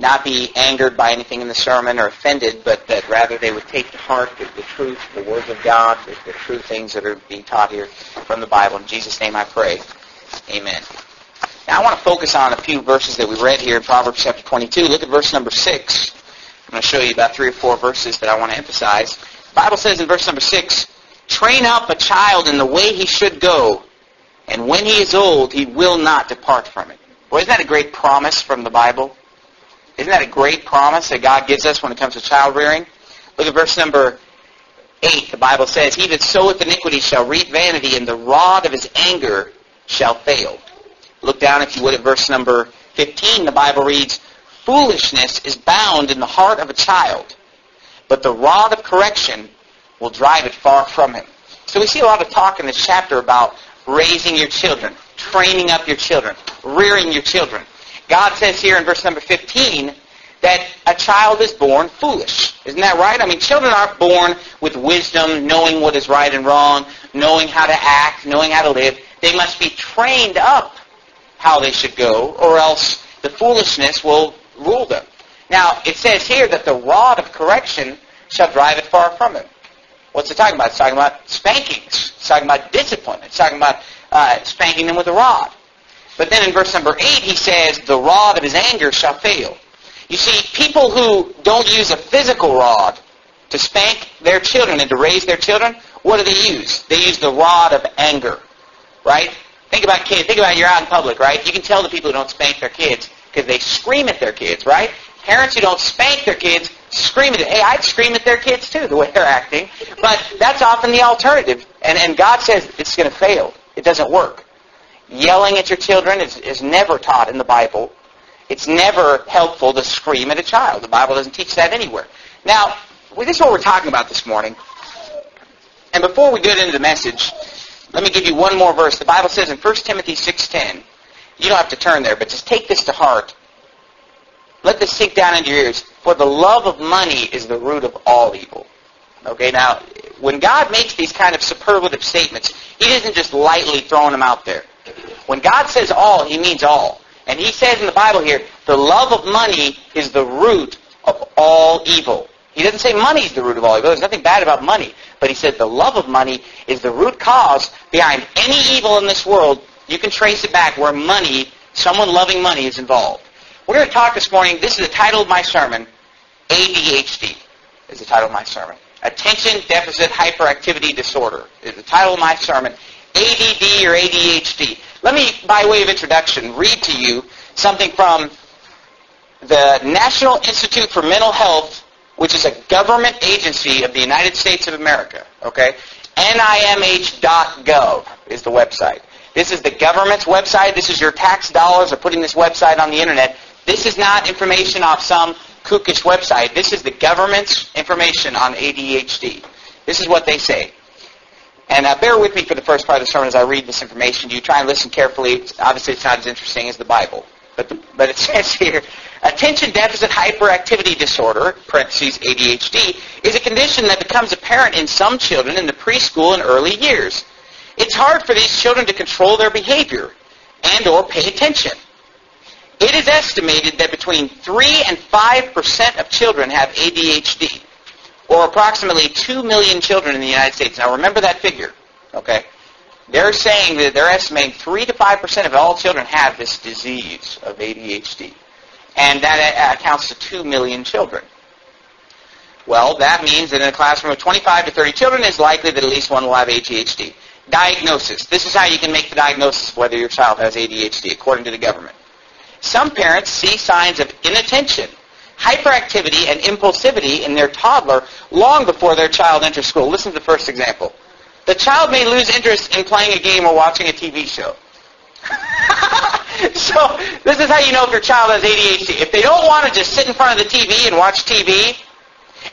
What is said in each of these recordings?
not be angered by anything in the sermon or offended, but that rather they would take to heart the, the truth, the words of God, the, the true things that are being taught here from the Bible. In Jesus' name I pray. Amen. Now I want to focus on a few verses that we read here in Proverbs chapter 22. Look at verse number 6. I'm going to show you about three or four verses that I want to emphasize. The Bible says in verse number 6, Train up a child in the way he should go, and when he is old, he will not depart from it. Well, isn't that a great promise from the Bible? Isn't that a great promise that God gives us when it comes to child rearing? Look at verse number 8. The Bible says, He that soweth iniquity shall reap vanity, and the rod of his anger shall fail. Look down, if you would, at verse number 15. The Bible reads, Foolishness is bound in the heart of a child, but the rod of correction will drive it far from him. So we see a lot of talk in this chapter about raising your children, training up your children, rearing your children. God says here in verse number 15 that a child is born foolish. Isn't that right? I mean, children aren't born with wisdom, knowing what is right and wrong, knowing how to act, knowing how to live. They must be trained up how they should go, or else the foolishness will rule them. Now, it says here that the rod of correction shall drive it far from him. What's it talking about? It's talking about spankings. It's talking about discipline. It's talking about uh, spanking them with a rod. But then in verse number 8, he says, the rod of his anger shall fail. You see, people who don't use a physical rod to spank their children and to raise their children, what do they use? They use the rod of anger, right? Think about kids. Think about you're out in public, right? You can tell the people who don't spank their kids because they scream at their kids, right? Parents who don't spank their kids scream at it. Hey, I'd scream at their kids too, the way they're acting. But that's often the alternative. And, and God says it's going to fail. It doesn't work. Yelling at your children is, is never taught in the Bible. It's never helpful to scream at a child. The Bible doesn't teach that anywhere. Now, this is what we're talking about this morning. And before we get into the message, let me give you one more verse. The Bible says in 1 Timothy 6.10, you don't have to turn there, but just take this to heart. Let this sink down into your ears. For the love of money is the root of all evil. Okay, now, when God makes these kind of superlative statements, He isn't just lightly throwing them out there. When God says all, he means all. And he says in the Bible here, the love of money is the root of all evil. He doesn't say money is the root of all evil. There's nothing bad about money. But he said the love of money is the root cause behind any evil in this world. You can trace it back where money, someone loving money is involved. We're going to talk this morning, this is the title of my sermon, ADHD is the title of my sermon. Attention Deficit Hyperactivity Disorder is the title of my sermon. ADD or ADHD. Let me, by way of introduction, read to you something from the National Institute for Mental Health, which is a government agency of the United States of America. Okay? NIMH.gov is the website. This is the government's website. This is your tax dollars are putting this website on the internet. This is not information off some kookish website. This is the government's information on ADHD. This is what they say. And uh, bear with me for the first part of the sermon as I read this information. You try and listen carefully. Obviously, it's not as interesting as the Bible. But, the, but it says here, attention deficit hyperactivity disorder, parentheses ADHD, is a condition that becomes apparent in some children in the preschool and early years. It's hard for these children to control their behavior and or pay attention. It is estimated that between 3 and 5% of children have ADHD or approximately 2 million children in the United States. Now remember that figure, okay? They're saying that they're estimating 3 to 5% of all children have this disease of ADHD. And that uh, uh, accounts to 2 million children. Well, that means that in a classroom of 25 to 30 children, it's likely that at least one will have ADHD. Diagnosis. This is how you can make the diagnosis of whether your child has ADHD, according to the government. Some parents see signs of inattention hyperactivity and impulsivity in their toddler long before their child enters school. Listen to the first example. The child may lose interest in playing a game or watching a TV show. so this is how you know if your child has ADHD. If they don't want to just sit in front of the TV and watch TV,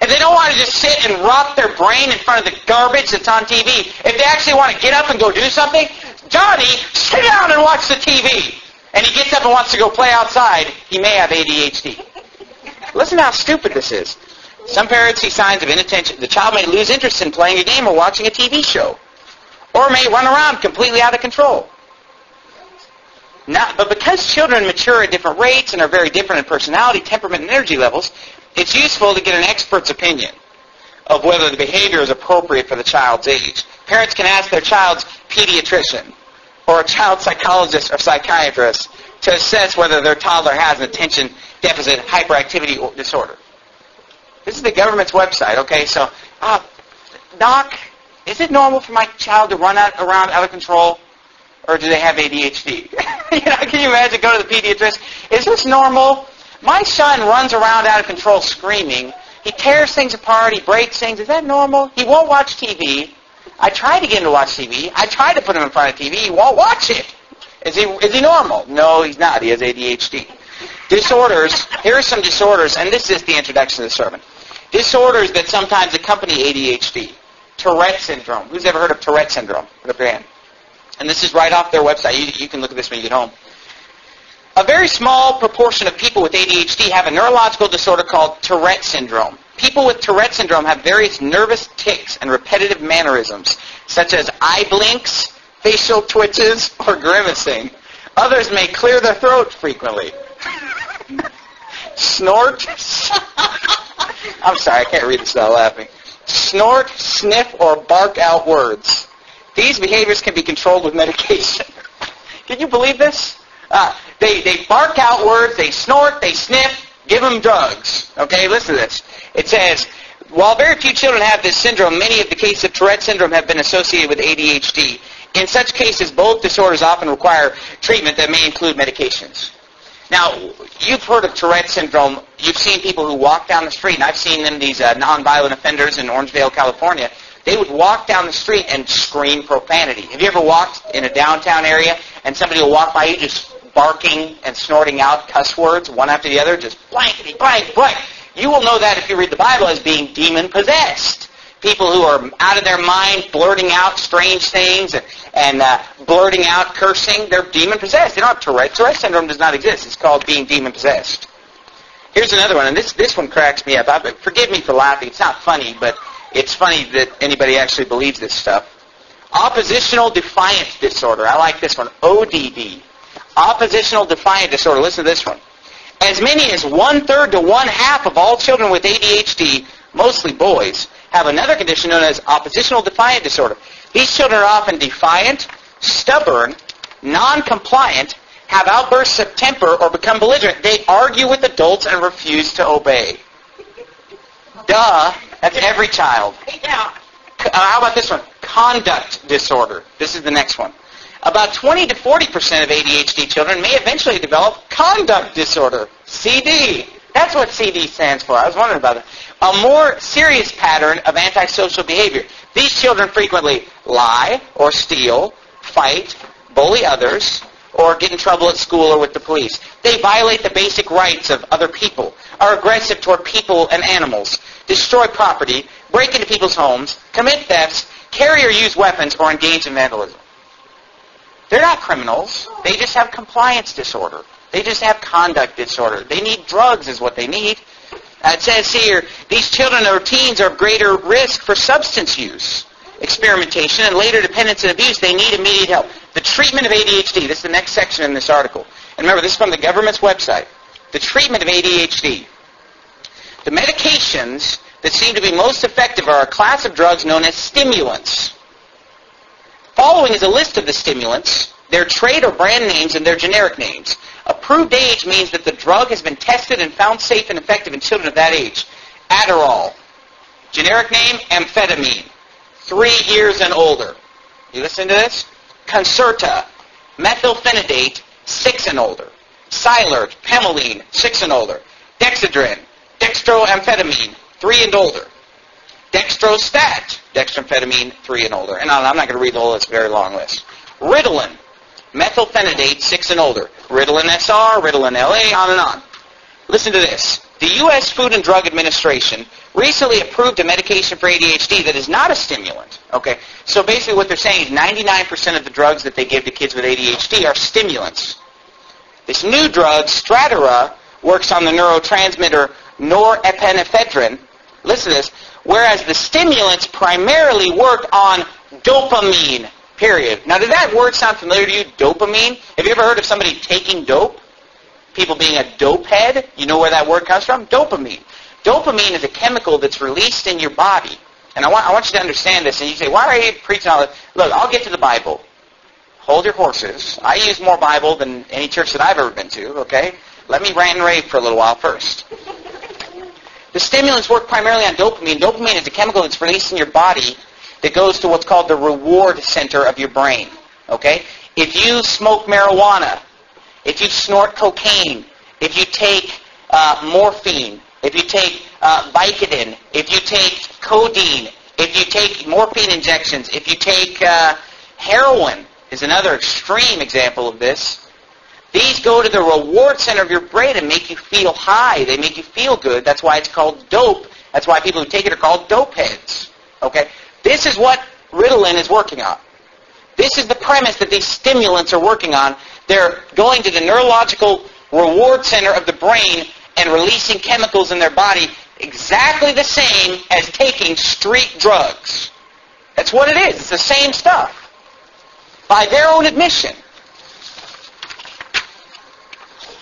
if they don't want to just sit and rot their brain in front of the garbage that's on TV, if they actually want to get up and go do something, Johnny, sit down and watch the TV. And he gets up and wants to go play outside, he may have ADHD. Listen how stupid this is. Some parents see signs of inattention. The child may lose interest in playing a game or watching a TV show, or may run around completely out of control. Not, but because children mature at different rates and are very different in personality, temperament, and energy levels, it's useful to get an expert's opinion of whether the behavior is appropriate for the child's age. Parents can ask their child's pediatrician or a child psychologist or psychiatrist to assess whether their toddler has an attention deficit hyperactivity disorder. This is the government's website, okay? So, uh, doc, is it normal for my child to run out, around out of control? Or do they have ADHD? you know, can you imagine go to the pediatrician? Is this normal? My son runs around out of control screaming. He tears things apart. He breaks things. Is that normal? He won't watch TV. I tried to get him to watch TV. I tried to put him in front of TV. He won't watch it. Is he, is he normal? No, he's not. He has ADHD. Disorders. Here are some disorders, and this is the introduction to the sermon. Disorders that sometimes accompany ADHD. Tourette syndrome. Who's ever heard of Tourette syndrome? Put up your hand. And this is right off their website. You, you can look at this when you get home. A very small proportion of people with ADHD have a neurological disorder called Tourette syndrome. People with Tourette syndrome have various nervous tics and repetitive mannerisms, such as eye blinks, facial twitches, or grimacing. Others may clear their throat frequently. Snort. I'm sorry, I can't read this without laughing. Snort, sniff, or bark out words. These behaviors can be controlled with medication. Can you believe this? Uh, they, they bark out words, they snort, they sniff, give them drugs. Okay, listen to this. It says, while very few children have this syndrome, many of the cases of Tourette syndrome have been associated with ADHD. In such cases, both disorders often require treatment that may include medications. Now, you've heard of Tourette syndrome. You've seen people who walk down the street, and I've seen them, these uh, nonviolent offenders in Orangevale, California they would walk down the street and scream profanity. Have you ever walked in a downtown area and somebody will walk by you just barking and snorting out cuss words one after the other, just blankety blank blank? You will know that if you read the Bible as being demon possessed. People who are out of their mind, blurting out strange things and, and uh, blurting out cursing, they're demon possessed. They don't have Tourette. Tourette syndrome does not exist. It's called being demon possessed. Here's another one, and this this one cracks me up. I, forgive me for laughing. It's not funny, but it's funny that anybody actually believes this stuff. Oppositional defiant disorder. I like this one. ODD. Oppositional defiant disorder. Listen to this one. As many as one-third to one-half of all children with ADHD, mostly boys, have another condition known as oppositional defiant disorder. These children are often defiant, stubborn, non-compliant, have outbursts of temper, or become belligerent. They argue with adults and refuse to obey. Duh. That's every child. Uh, how about this one? Conduct disorder. This is the next one. About 20 to 40% of ADHD children may eventually develop conduct disorder, CD. That's what CD stands for. I was wondering about it. A more serious pattern of antisocial behavior. These children frequently lie or steal, fight, bully others, or get in trouble at school or with the police. They violate the basic rights of other people, are aggressive toward people and animals, destroy property, break into people's homes, commit thefts, carry or use weapons, or engage in vandalism. They're not criminals. They just have compliance disorder. They just have conduct disorder. They need drugs is what they need. Uh, it says here, these children or teens are greater risk for substance use, experimentation, and later dependence and abuse. They need immediate help. The treatment of ADHD, this is the next section in this article. And remember, this is from the government's website. The treatment of ADHD. The medications that seem to be most effective are a class of drugs known as stimulants. Following is a list of the stimulants, their trade or brand names, and their generic names. Approved age means that the drug has been tested and found safe and effective in children of that age. Adderall. Generic name, amphetamine. Three years and older. You listen to this? Concerta. Methylphenidate, six and older. Cylert, Pemoline, six and older. Dexedrine, dextroamphetamine, three and older. Dextrostat, dextroamphetamine, three and older. And I'm not going to read the whole list, very long list. Ritalin, methylphenidate, six and older. Ritalin SR, Ritalin LA, on and on. Listen to this. The U.S. Food and Drug Administration recently approved a medication for ADHD that is not a stimulant. Okay, so basically what they're saying is 99% of the drugs that they give to kids with ADHD are stimulants. This new drug, Strattera, works on the neurotransmitter norepinephrine. Listen to this. Whereas the stimulants primarily work on dopamine, Period. Now, did that word sound familiar to you, dopamine? Have you ever heard of somebody taking dope? People being a dope head? You know where that word comes from? Dopamine. Dopamine is a chemical that's released in your body. And I want, I want you to understand this. And you say, why are you preaching all this? Look, I'll get to the Bible. Hold your horses. I use more Bible than any church that I've ever been to, okay? Let me rant and rave for a little while first. The stimulants work primarily on dopamine. Dopamine is a chemical that's released in your body that goes to what's called the reward center of your brain. Okay? If you smoke marijuana, if you snort cocaine, if you take uh, morphine, if you take uh, Vicodin, if you take codeine, if you take morphine injections, if you take uh, heroin, is another extreme example of this. These go to the reward center of your brain and make you feel high. They make you feel good. That's why it's called dope. That's why people who take it are called dope heads. Okay? This is what Ritalin is working on. This is the premise that these stimulants are working on. They're going to the neurological reward center of the brain and releasing chemicals in their body exactly the same as taking street drugs. That's what it is. It's the same stuff. By their own admission.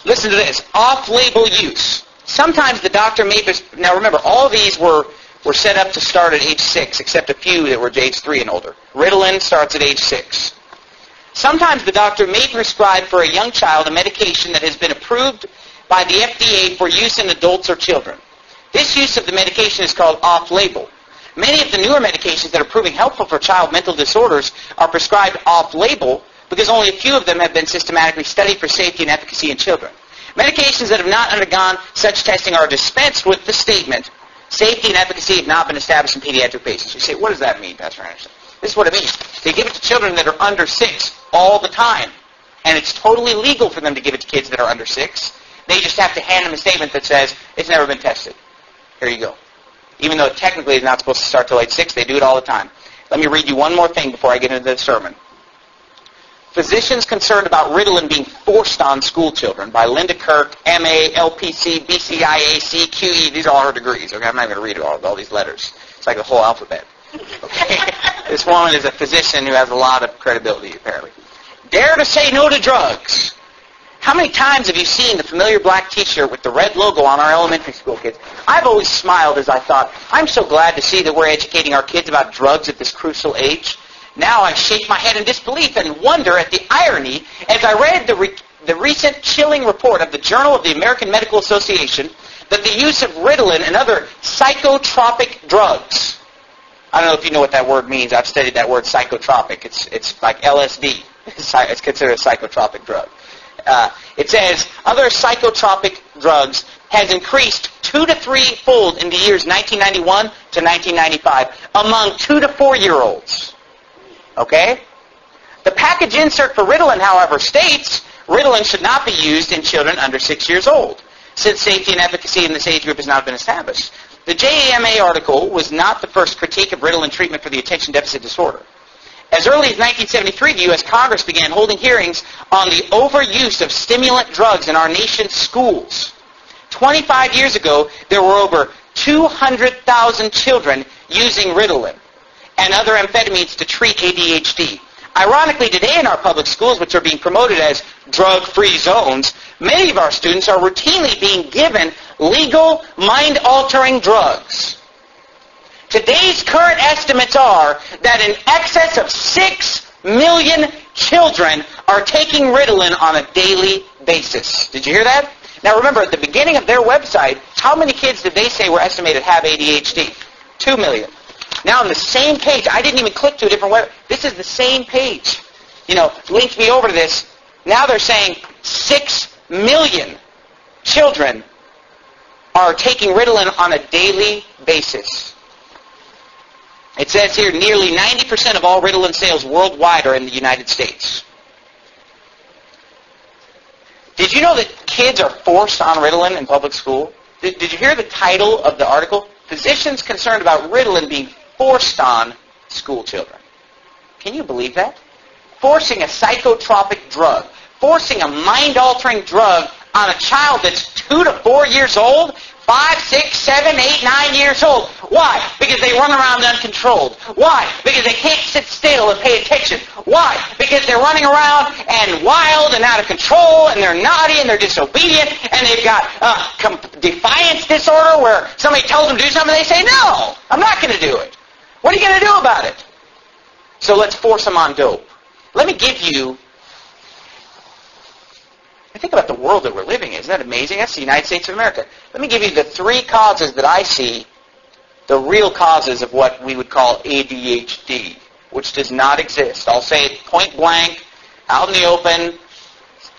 Listen to this. Off-label use. Sometimes the doctor may... Now remember, all these were, were set up to start at age 6, except a few that were age 3 and older. Ritalin starts at age 6. Sometimes the doctor may prescribe for a young child a medication that has been approved by the FDA for use in adults or children. This use of the medication is called off-label. Many of the newer medications that are proving helpful for child mental disorders are prescribed off-label because only a few of them have been systematically studied for safety and efficacy in children. Medications that have not undergone such testing are dispensed with the statement, safety and efficacy have not been established in pediatric patients. You say, what does that mean, Pastor Anderson? This is what it means. They give it to children that are under six all the time. And it's totally legal for them to give it to kids that are under six. They just have to hand them a statement that says, it's never been tested. Here you go. Even though technically it's not supposed to start till age six, they do it all the time. Let me read you one more thing before I get into the sermon. Physicians Concerned About Ritalin Being Forced on School Children by Linda Kirk, MA, LPC, BCIAC, QE. These are all her degrees. Okay, I'm not going to read all, all these letters. It's like the whole alphabet. Okay? this woman is a physician who has a lot of credibility, apparently. Dare to say no to drugs. How many times have you seen the familiar black t-shirt with the red logo on our elementary school kids? I've always smiled as I thought, I'm so glad to see that we're educating our kids about drugs at this crucial age. Now I shake my head in disbelief and wonder at the irony as I read the, re- the recent chilling report of the Journal of the American Medical Association that the use of Ritalin and other psychotropic drugs, I don't know if you know what that word means. I've studied that word psychotropic. It's, it's like LSD. It's considered a psychotropic drug. Uh, it says other psychotropic drugs has increased two to three fold in the years 1991 to 1995 among two to four year olds. Okay? The package insert for Ritalin, however, states Ritalin should not be used in children under six years old, since safety and efficacy in this age group has not been established. The JAMA article was not the first critique of Ritalin treatment for the attention deficit disorder. As early as 1973, the U.S. Congress began holding hearings on the overuse of stimulant drugs in our nation's schools. 25 years ago, there were over 200,000 children using Ritalin and other amphetamines to treat ADHD. Ironically, today in our public schools, which are being promoted as drug-free zones, many of our students are routinely being given legal, mind-altering drugs. Today's current estimates are that in excess of 6 million children are taking Ritalin on a daily basis. Did you hear that? Now remember, at the beginning of their website, how many kids did they say were estimated have ADHD? 2 million. Now on the same page, I didn't even click to a different web. This is the same page. You know, linked me over to this. Now they're saying 6 million children are taking Ritalin on a daily basis. It says here nearly 90% of all Ritalin sales worldwide are in the United States. Did you know that kids are forced on Ritalin in public school? Did, did you hear the title of the article? Physicians concerned about Ritalin being forced on school children. Can you believe that? Forcing a psychotropic drug, forcing a mind-altering drug on a child that's two to four years old, five, six, seven, eight, nine years old. Why? Because they run around uncontrolled. Why? Because they can't sit still and pay attention. Why? Because they're running around and wild and out of control and they're naughty and they're disobedient and they've got uh, defiance disorder where somebody tells them to do something and they say, no, I'm not going to do it. What are you going to do about it? So let's force them on dope. Let me give you I think about the world that we're living in. Isn't that amazing? That's the United States of America. Let me give you the three causes that I see, the real causes of what we would call ADHD, which does not exist. I'll say it point blank, out in the open.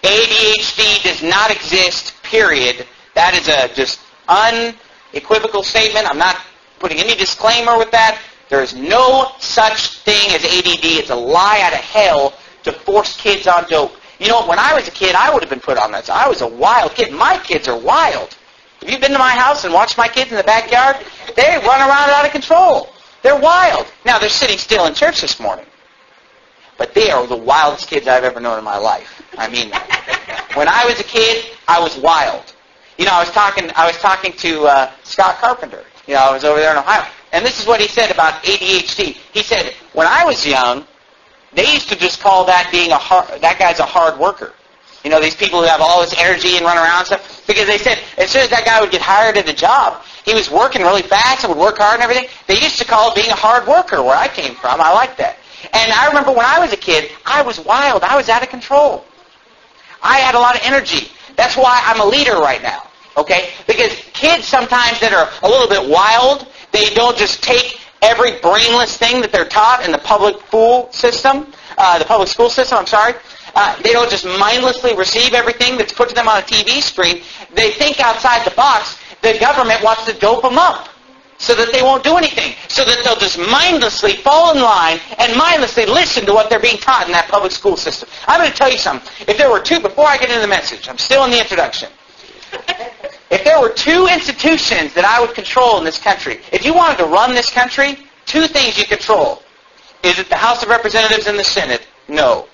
ADHD does not exist, period. That is a just unequivocal statement. I'm not putting any disclaimer with that. There is no such thing as ADD. It's a lie out of hell to force kids on dope. You know, when I was a kid, I would have been put on this. I was a wild kid. My kids are wild. Have you been to my house and watched my kids in the backyard? They run around out of control. They're wild. Now, they're sitting still in church this morning. But they are the wildest kids I've ever known in my life. I mean, when I was a kid, I was wild. You know, I was talking. I was talking to uh, Scott Carpenter. You know, I was over there in Ohio, and this is what he said about ADHD. He said, when I was young, they used to just call that being a hard, that guy's a hard worker. You know, these people who have all this energy and run around and stuff. Because they said as soon as that guy would get hired at a job, he was working really fast and would work hard and everything. They used to call it being a hard worker where I came from. I like that. And I remember when I was a kid, I was wild. I was out of control. I had a lot of energy. That's why I'm a leader right now. Okay? Because kids sometimes that are a little bit wild, they don't just take every brainless thing that they're taught in the public school system, uh, the public school system, I'm sorry. Uh, they don't just mindlessly receive everything that's put to them on a TV screen. They think outside the box. The government wants to dope them up so that they won't do anything, so that they'll just mindlessly fall in line and mindlessly listen to what they're being taught in that public school system. I'm going to tell you something. If there were two, before I get into the message, I'm still in the introduction. If there were two institutions that I would control in this country, if you wanted to run this country, two things you control. Is it the House of Representatives and the Senate? No.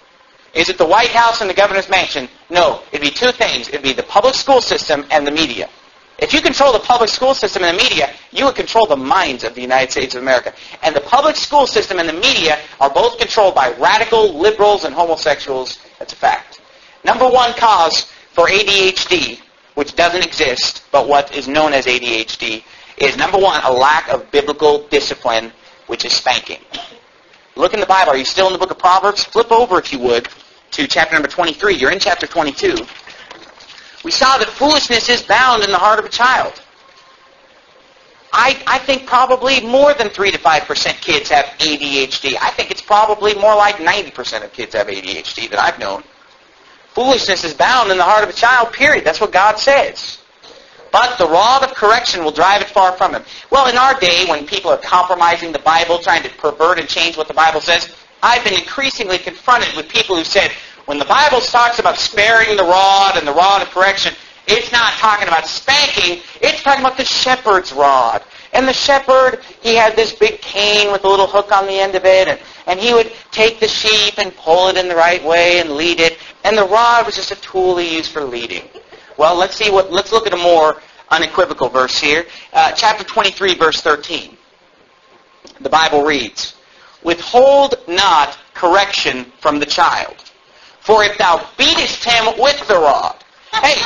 Is it the White House and the governor's mansion? No. It'd be two things. It'd be the public school system and the media. If you control the public school system and the media, you would control the minds of the United States of America. And the public school system and the media are both controlled by radical liberals and homosexuals. That's a fact. Number one cause for ADHD which doesn't exist, but what is known as ADHD, is number one, a lack of biblical discipline, which is spanking. Look in the Bible. Are you still in the book of Proverbs? Flip over, if you would, to chapter number 23. You're in chapter 22. We saw that foolishness is bound in the heart of a child. I, I think probably more than 3 to 5% kids have ADHD. I think it's probably more like 90% of kids have ADHD that I've known. Foolishness is bound in the heart of a child, period. That's what God says. But the rod of correction will drive it far from him. Well, in our day, when people are compromising the Bible, trying to pervert and change what the Bible says, I've been increasingly confronted with people who said, when the Bible talks about sparing the rod and the rod of correction, it's not talking about spanking, it's talking about the shepherd's rod. And the shepherd, he had this big cane with a little hook on the end of it, and, and he would take the sheep and pull it in the right way and lead it. And the rod was just a tool he used for leading. Well, let's see what. Let's look at a more unequivocal verse here. Uh, chapter 23, verse 13. The Bible reads, "Withhold not correction from the child, for if thou beatest him with the rod." Hey,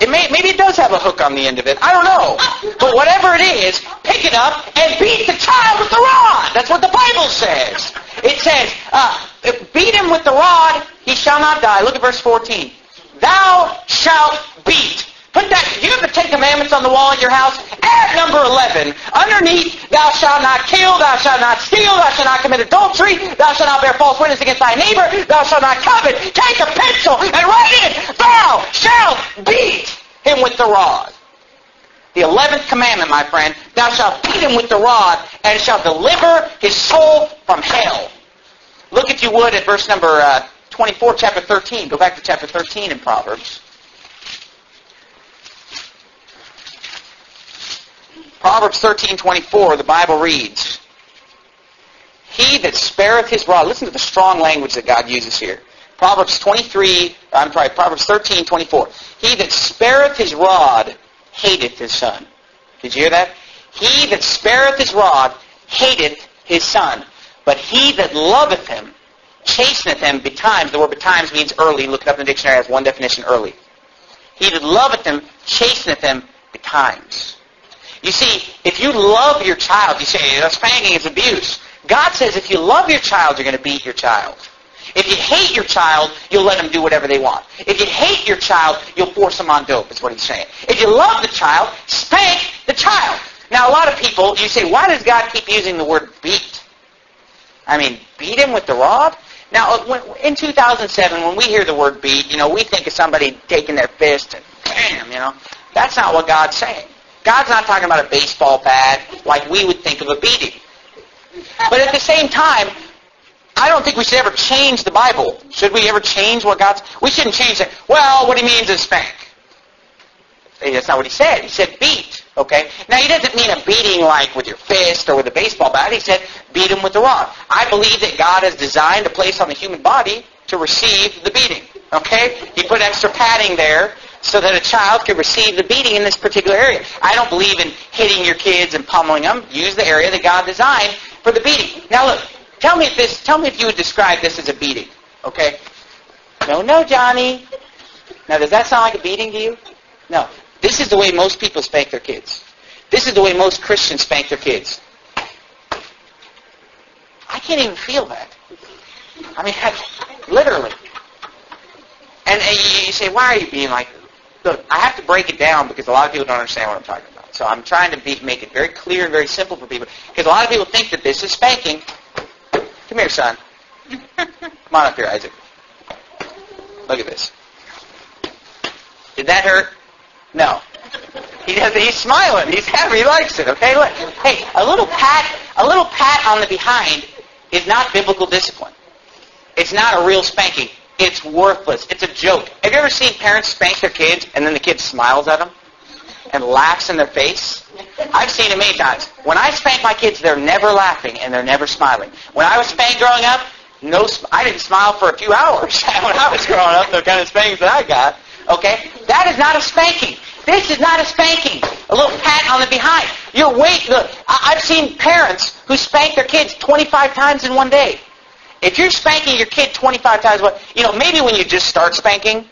it may, maybe it does have a hook on the end of it. I don't know. But whatever it is, pick it up and beat the child with the rod. That's what the Bible says. It says, uh, beat him with the rod, he shall not die. Look at verse 14. Thou shalt beat. Put that, you have the Ten Commandments on the wall in your house? Add number 11. Underneath, thou shalt not kill, thou shalt not steal, thou shalt not commit adultery, thou shalt not bear false witness against thy neighbor, thou shalt not covet. Take a pencil and write in, thou shalt beat him with the rod. The eleventh commandment, my friend, thou shalt beat him with the rod and shalt deliver his soul from hell. Look, if you would, at verse number uh, 24, chapter 13. Go back to chapter 13 in Proverbs. Proverbs 13:24, the Bible reads, He that spareth his rod, listen to the strong language that God uses here. Proverbs 23, I'm sorry, Proverbs 13:24. He that spareth his rod hateth his son. Did you hear that? He that spareth his rod hateth his son, but he that loveth him chasteneth him betimes. The word betimes means early. Look it up in the dictionary. Has one definition, early. He that loveth him chasteneth him betimes. You see, if you love your child, you say, spanking is abuse. God says if you love your child, you're going to beat your child. If you hate your child, you'll let them do whatever they want. If you hate your child, you'll force them on dope, is what he's saying. If you love the child, spank the child. Now, a lot of people, you say, why does God keep using the word beat? I mean, beat him with the rod? Now, uh, in 2007, when we hear the word beat, you know, we think of somebody taking their fist and bam, you know. That's not what God's saying. God's not talking about a baseball bat like we would think of a beating. But at the same time, I don't think we should ever change the Bible. Should we ever change what God's... We shouldn't change it. Well, what he means is spank. That's not what he said. He said beat. Okay? Now, he doesn't mean a beating like with your fist or with a baseball bat. He said beat him with the rod. I believe that God has designed a place on the human body to receive the beating. Okay? He put extra padding there so that a child could receive the beating in this particular area. I don't believe in hitting your kids and pummeling them. Use the area that God designed for the beating. Now look, tell me if this tell me if you would describe this as a beating. Okay? No, no, Johnny. Now does that sound like a beating to you? No. This is the way most people spank their kids. This is the way most Christians spank their kids. I can't even feel that. I mean, literally. And, and you say, why are you being like Look, I have to break it down because a lot of people don't understand what I'm talking about. So I'm trying to be, make it very clear and very simple for people. Because a lot of people think that this is spanking. Come here, son. Come on up here, Isaac. Look at this. Did that hurt? No. He does. He's smiling. He's happy. He likes it. Okay. Look. Hey, a little pat, a little pat on the behind is not biblical discipline. It's not a real spanking. It's worthless. It's a joke. Have you ever seen parents spank their kids and then the kid smiles at them and laughs in their face? I've seen it many times. When I spank my kids, they're never laughing and they're never smiling. When I was spanked growing up, no, I didn't smile for a few hours when I was growing up. The kind of spankings that I got. Okay, that is not a spanking. This is not a spanking. A little pat on the behind. You're wait. Look, I've seen parents who spank their kids 25 times in one day. If you're spanking your kid 25 times, what you know, maybe when you just start spanking,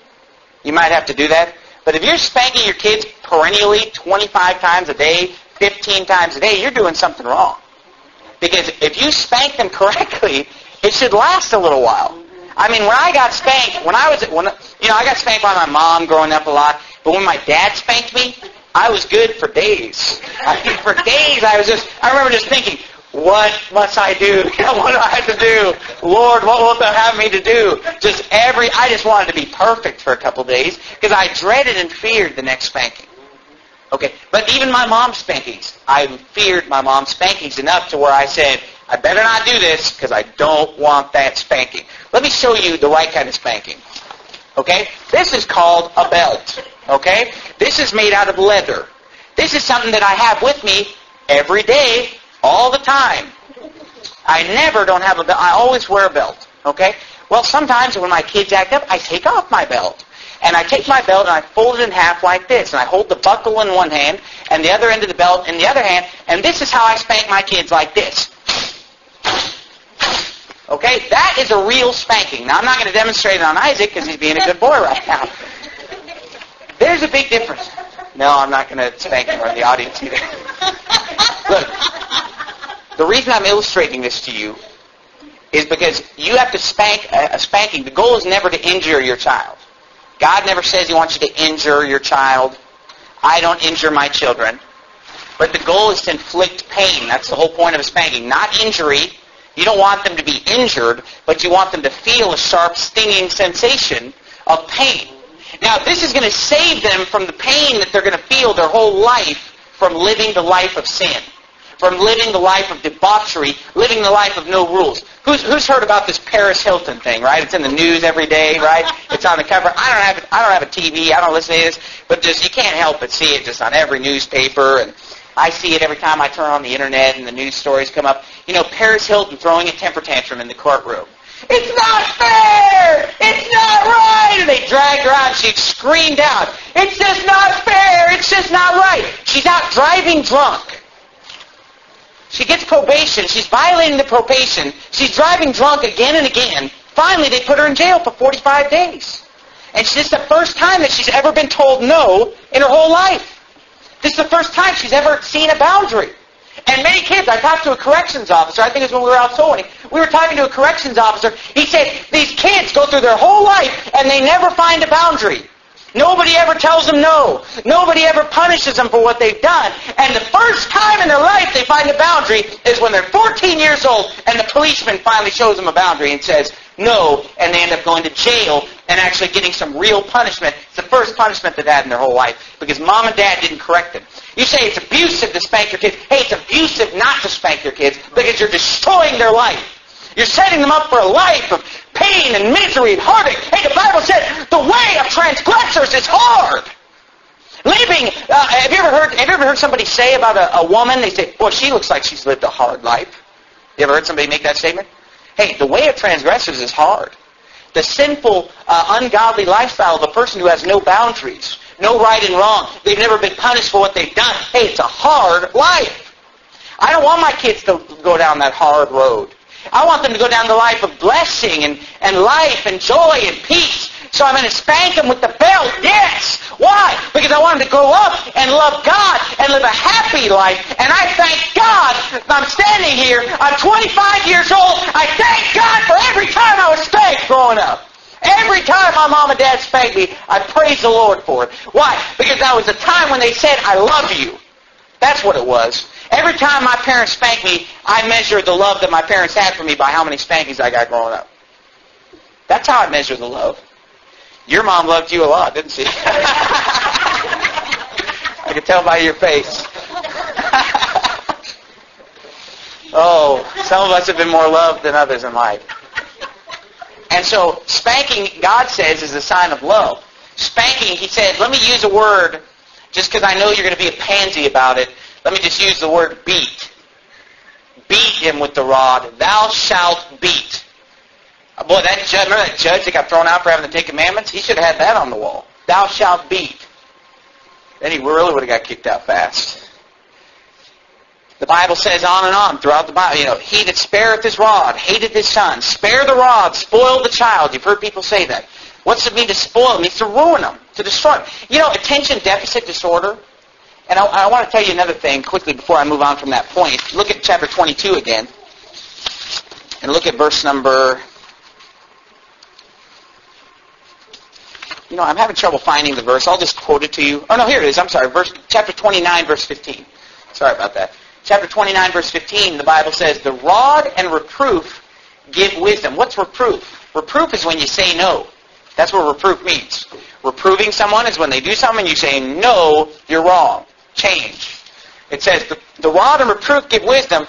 you might have to do that. But if you're spanking your kids perennially 25 times a day, 15 times a day, you're doing something wrong. Because if you spank them correctly, it should last a little while. I mean, when I got spanked, when I was, when you know, I got spanked by my mom growing up a lot. But when my dad spanked me, I was good for days. I mean, for days, I was just, I remember just thinking, what must I do? what do I have to do? Lord, what wilt thou have me to do? Just every, I just wanted to be perfect for a couple days because I dreaded and feared the next spanking. Okay, but even my mom's spankings, I feared my mom's spankings enough to where I said, I better not do this because I don't want that spanking. Let me show you the right kind of spanking. Okay, this is called a belt. Okay, this is made out of leather. This is something that I have with me every day all the time. I never don't have a belt. I always wear a belt. Okay? Well, sometimes when my kids act up, I take off my belt. And I take my belt and I fold it in half like this. And I hold the buckle in one hand and the other end of the belt in the other hand. And this is how I spank my kids like this. Okay? That is a real spanking. Now, I'm not going to demonstrate it on Isaac because he's being a good boy right now. There's a big difference. No, I'm not going to spank him or the audience either. Look, the reason I'm illustrating this to you is because you have to spank uh, a spanking. The goal is never to injure your child. God never says he wants you to injure your child. I don't injure my children. But the goal is to inflict pain. That's the whole point of a spanking. Not injury. You don't want them to be injured, but you want them to feel a sharp, stinging sensation of pain. Now, this is going to save them from the pain that they're going to feel their whole life from living the life of sin from living the life of debauchery, living the life of no rules. Who's, who's heard about this Paris Hilton thing, right? It's in the news every day, right? It's on the cover. I don't have I don't have a TV. I don't listen to this, but just you can't help but see it just on every newspaper and I see it every time I turn on the internet and the news stories come up. You know, Paris Hilton throwing a temper tantrum in the courtroom. It's not fair! It's not right! And they dragged her out. She screamed out, It's just not fair! It's just not right! She's out driving drunk. She gets probation. She's violating the probation. She's driving drunk again and again. Finally, they put her in jail for 45 days. And this is the first time that she's ever been told no in her whole life. This is the first time she's ever seen a boundary. And many kids, I talked to a corrections officer, I think it was when we were out soul We were talking to a corrections officer. He said, these kids go through their whole life and they never find a boundary. Nobody ever tells them no. Nobody ever punishes them for what they've done. And the first time in their life they find a boundary is when they're 14 years old and the policeman finally shows them a boundary and says no, and they end up going to jail and actually getting some real punishment. It's the first punishment they've had in their whole life because mom and dad didn't correct them. You say it's abusive to spank your kids. Hey, it's abusive not to spank your kids because you're destroying their life. You're setting them up for a life of pain and misery and heartache. Hey, the Bible says the way of transgressors is hard. Living, uh, have you ever heard? Have you ever heard somebody say about a, a woman? They say, "Well, she looks like she's lived a hard life." You ever heard somebody make that statement? Hey, the way of transgressors is hard. The sinful, uh, ungodly lifestyle of a person who has no boundaries, no right and wrong. They've never been punished for what they've done. Hey, it's a hard life. I don't want my kids to go down that hard road. I want them to go down the life of blessing and, and life and joy and peace. So I'm going to spank them with the belt. Yes. Why? Because I wanted to grow up and love God and live a happy life. And I thank God I'm standing here. I'm 25 years old. I thank God for every time I was spanked growing up. Every time my mom and dad spanked me, I praise the Lord for it. Why? Because that was a time when they said, I love you. That's what it was. Every time my parents spanked me, I measured the love that my parents had for me by how many spankings I got growing up. That's how I measure the love. Your mom loved you a lot, didn't she? I can tell by your face. oh, some of us have been more loved than others in life. And so spanking, God says, is a sign of love. Spanking, he said, let me use a word just because I know you're going to be a pansy about it. Let me just use the word beat. Beat him with the rod. Thou shalt beat. Uh, boy, that judge, remember that judge that got thrown out for having the Ten Commandments? He should have had that on the wall. Thou shalt beat. Then he really would have got kicked out fast. The Bible says on and on throughout the Bible, you know, he that spareth his rod hateth his son. Spare the rod, spoil the child. You've heard people say that. What's it mean to spoil? It means to ruin them, to destroy them. You know, attention deficit disorder and I, I want to tell you another thing quickly before I move on from that point. Look at chapter 22 again. And look at verse number... You know, I'm having trouble finding the verse. I'll just quote it to you. Oh, no, here it is. I'm sorry. Verse, chapter 29, verse 15. Sorry about that. Chapter 29, verse 15, the Bible says, The rod and reproof give wisdom. What's reproof? Reproof is when you say no. That's what reproof means. Reproving someone is when they do something and you say, no, you're wrong change. It says, the, the rod and reproof give wisdom,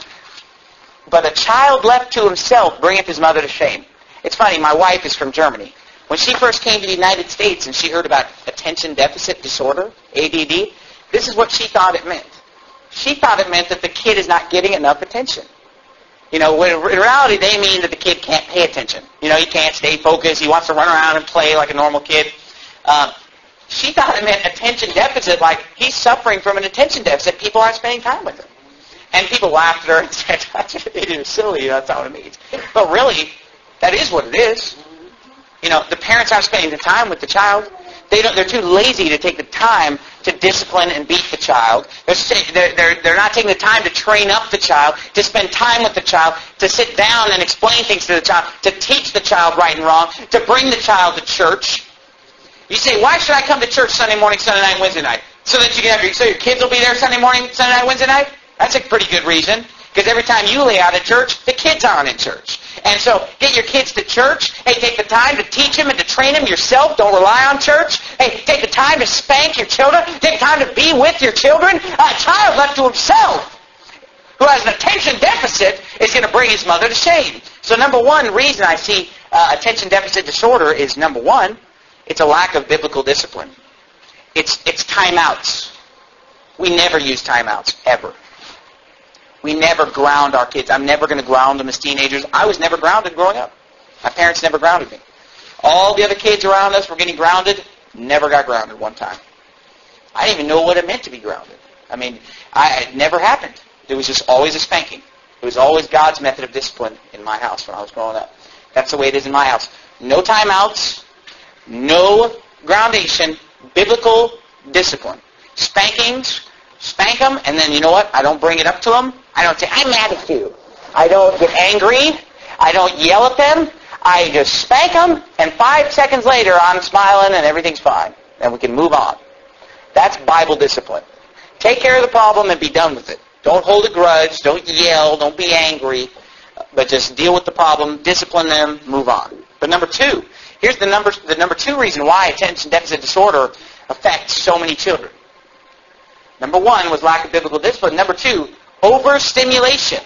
but a child left to himself bringeth his mother to shame. It's funny, my wife is from Germany. When she first came to the United States and she heard about attention deficit disorder, ADD, this is what she thought it meant. She thought it meant that the kid is not getting enough attention. You know, in reality, they mean that the kid can't pay attention. You know, he can't stay focused. He wants to run around and play like a normal kid. Uh, she thought it meant attention deficit, like he's suffering from an attention deficit. People aren't spending time with him. And people laughed at her and said, that's you're silly, that's not what it means. But really, that is what it is. You know, the parents aren't spending the time with the child. They don't, they're too lazy to take the time to discipline and beat the child. They're, they're, they're not taking the time to train up the child, to spend time with the child, to sit down and explain things to the child, to teach the child right and wrong, to bring the child to church. You say, why should I come to church Sunday morning, Sunday night, Wednesday night? So that you can have your, so your kids will be there Sunday morning, Sunday night, Wednesday night? That's a pretty good reason. Because every time you lay out at church, the kids aren't in church. And so get your kids to church. Hey, take the time to teach them and to train them yourself. Don't rely on church. Hey, take the time to spank your children. Take time to be with your children. A child left to himself who has an attention deficit is going to bring his mother to shame. So number one reason I see uh, attention deficit disorder is number one, it's a lack of biblical discipline. It's, it's timeouts. We never use timeouts, ever. We never ground our kids. I'm never going to ground them as teenagers. I was never grounded growing up. My parents never grounded me. All the other kids around us were getting grounded. Never got grounded one time. I didn't even know what it meant to be grounded. I mean, I, it never happened. There was just always a spanking. It was always God's method of discipline in my house when I was growing up. That's the way it is in my house. No timeouts, no groundation, biblical discipline. Spankings, spank them, and then you know what? I don't bring it up to them. I don't say, I'm mad at you. I don't get angry. I don't yell at them. I just spank them, and five seconds later, I'm smiling and everything's fine. And we can move on. That's Bible discipline. Take care of the problem and be done with it. Don't hold a grudge. Don't yell. Don't be angry. But just deal with the problem, discipline them, move on. But number two, here's the number, the number two reason why attention deficit disorder affects so many children. Number one was lack of biblical discipline. Number two, overstimulation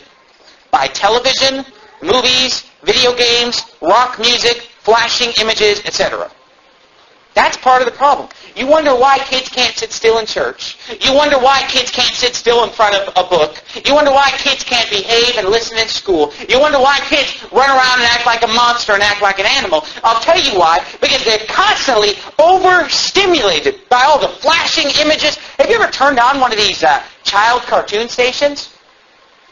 by television, movies, video games, rock music, flashing images, etc. That's part of the problem. You wonder why kids can't sit still in church. You wonder why kids can't sit still in front of a book. You wonder why kids can't behave and listen in school. You wonder why kids run around and act like a monster and act like an animal. I'll tell you why. Because they're constantly overstimulated by all the flashing images. Have you ever turned on one of these uh, child cartoon stations?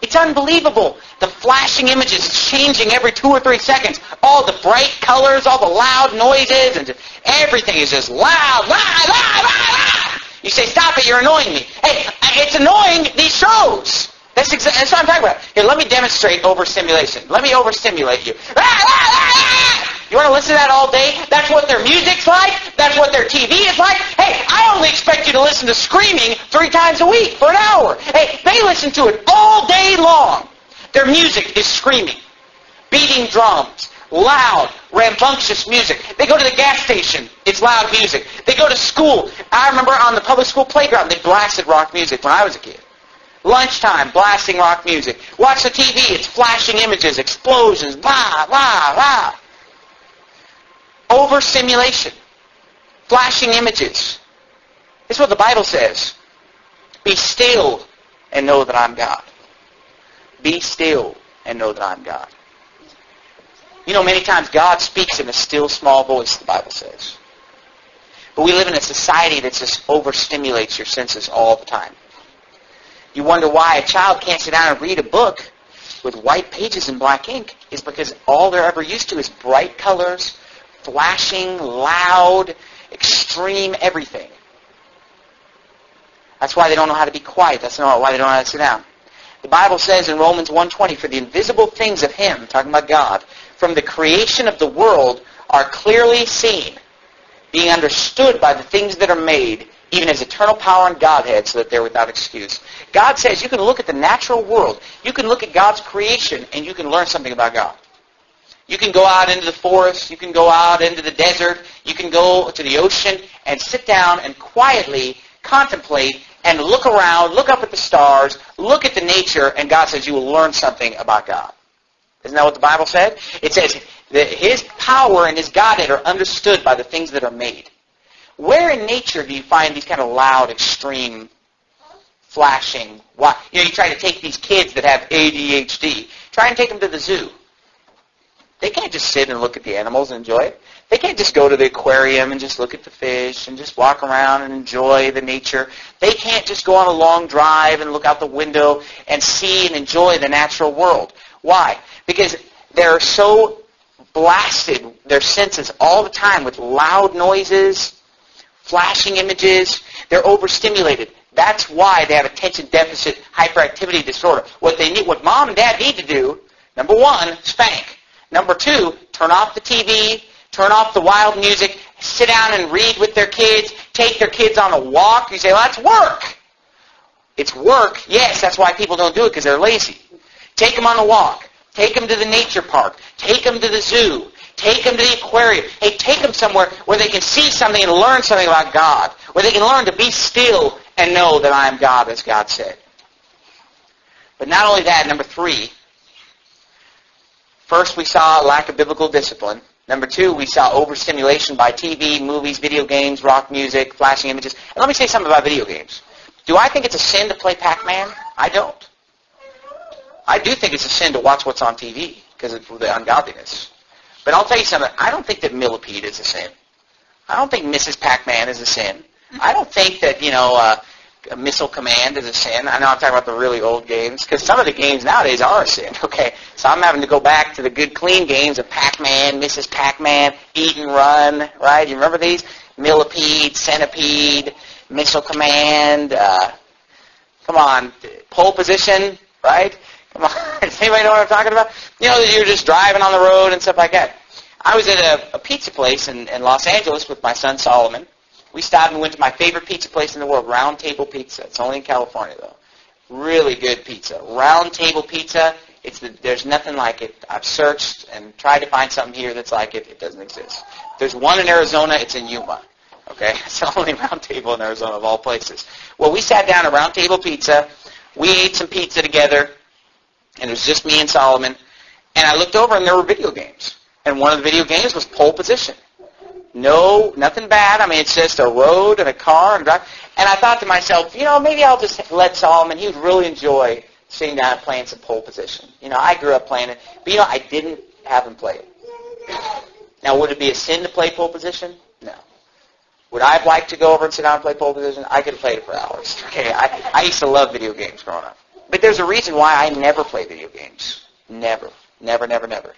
It's unbelievable. The flashing images changing every two or three seconds. All the bright colors, all the loud noises, and everything is just loud, loud, loud, loud. You say, stop it, you're annoying me. Hey, uh, it's annoying, these shows. That's, exa- that's what I'm talking about. Here, let me demonstrate overstimulation. Let me overstimulate you. Ah, ah, ah, You want to listen to that all day? That's what their music's like. That's what their TV is like. Hey, I only expect you to listen to screaming three times a week for an hour. Hey, they listen to it all day long. Their music is screaming, beating drums, loud, rambunctious music. They go to the gas station. It's loud music. They go to school. I remember on the public school playground, they blasted rock music when I was a kid. Lunchtime, blasting rock music. Watch the TV. It's flashing images, explosions, blah, blah, blah. Overstimulation. Flashing images. This is what the Bible says. Be still and know that I'm God. Be still and know that I'm God. You know, many times God speaks in a still, small voice, the Bible says. But we live in a society that just overstimulates your senses all the time. You wonder why a child can't sit down and read a book with white pages and black ink is because all they're ever used to is bright colors, flashing, loud, extreme everything. That's why they don't know how to be quiet. That's not why they don't know how to sit down. The Bible says in Romans 1.20, For the invisible things of Him, talking about God, from the creation of the world are clearly seen, being understood by the things that are made, even as eternal power and Godhead, so that they're without excuse. God says you can look at the natural world, you can look at God's creation, and you can learn something about God. You can go out into the forest, you can go out into the desert, you can go to the ocean and sit down and quietly contemplate and look around, look up at the stars, look at the nature, and God says you will learn something about God. Isn't that what the Bible said? It says that His power and His Godhead are understood by the things that are made. Where in nature do you find these kind of loud, extreme, flashing? Why? You know, you try to take these kids that have ADHD, try and take them to the zoo. They can't just sit and look at the animals and enjoy it. They can't just go to the aquarium and just look at the fish and just walk around and enjoy the nature. They can't just go on a long drive and look out the window and see and enjoy the natural world. Why? Because they're so blasted, their senses all the time with loud noises, flashing images. They're overstimulated. That's why they have attention deficit hyperactivity disorder. What they need, what mom and dad need to do, number one, spank. Number two, turn off the TV, turn off the wild music, sit down and read with their kids, take their kids on a walk. You say, well, that's work. It's work. Yes, that's why people don't do it because they're lazy. Take them on a walk. Take them to the nature park. Take them to the zoo. Take them to the aquarium. Hey, take them somewhere where they can see something and learn something about God. Where they can learn to be still and know that I am God, as God said. But not only that, number three, first we saw lack of biblical discipline. Number two, we saw overstimulation by TV, movies, video games, rock music, flashing images. And let me say something about video games. Do I think it's a sin to play Pac-Man? I don't. I do think it's a sin to watch what's on TV because of the ungodliness. But I'll tell you something. I don't think that Millipede is a sin. I don't think Mrs. Pac-Man is a sin. I don't think that, you know, uh, Missile Command is a sin. I know I'm talking about the really old games because some of the games nowadays are a sin. Okay, so I'm having to go back to the good clean games of Pac-Man, Mrs. Pac-Man, Eat and Run. Right? You remember these? Millipede, Centipede, Missile Command. Uh, come on, pole position. Right? Come on. Does anybody know what I'm talking about? You know, you're just driving on the road and stuff like that. I was at a, a pizza place in, in Los Angeles with my son Solomon. We stopped and went to my favorite pizza place in the world, Round Table Pizza. It's only in California though. Really good pizza. Round Table Pizza. It's the, there's nothing like it. I've searched and tried to find something here that's like it. It doesn't exist. There's one in Arizona. It's in Yuma. Okay, it's the only Round Table in Arizona of all places. Well, we sat down at Round Table Pizza. We ate some pizza together, and it was just me and Solomon. And I looked over, and there were video games. And one of the video games was pole position. No, nothing bad. I mean, it's just a road and a car and drive. And I thought to myself, you know, maybe I'll just let Solomon. He would really enjoy sitting down and playing some pole position. You know, I grew up playing it, but you know, I didn't have him play it. Now, would it be a sin to play pole position? No. Would I have liked to go over and sit down and play pole position? I could have played it for hours. Okay, I, I used to love video games growing up. But there's a reason why I never play video games. Never. Never, never, never.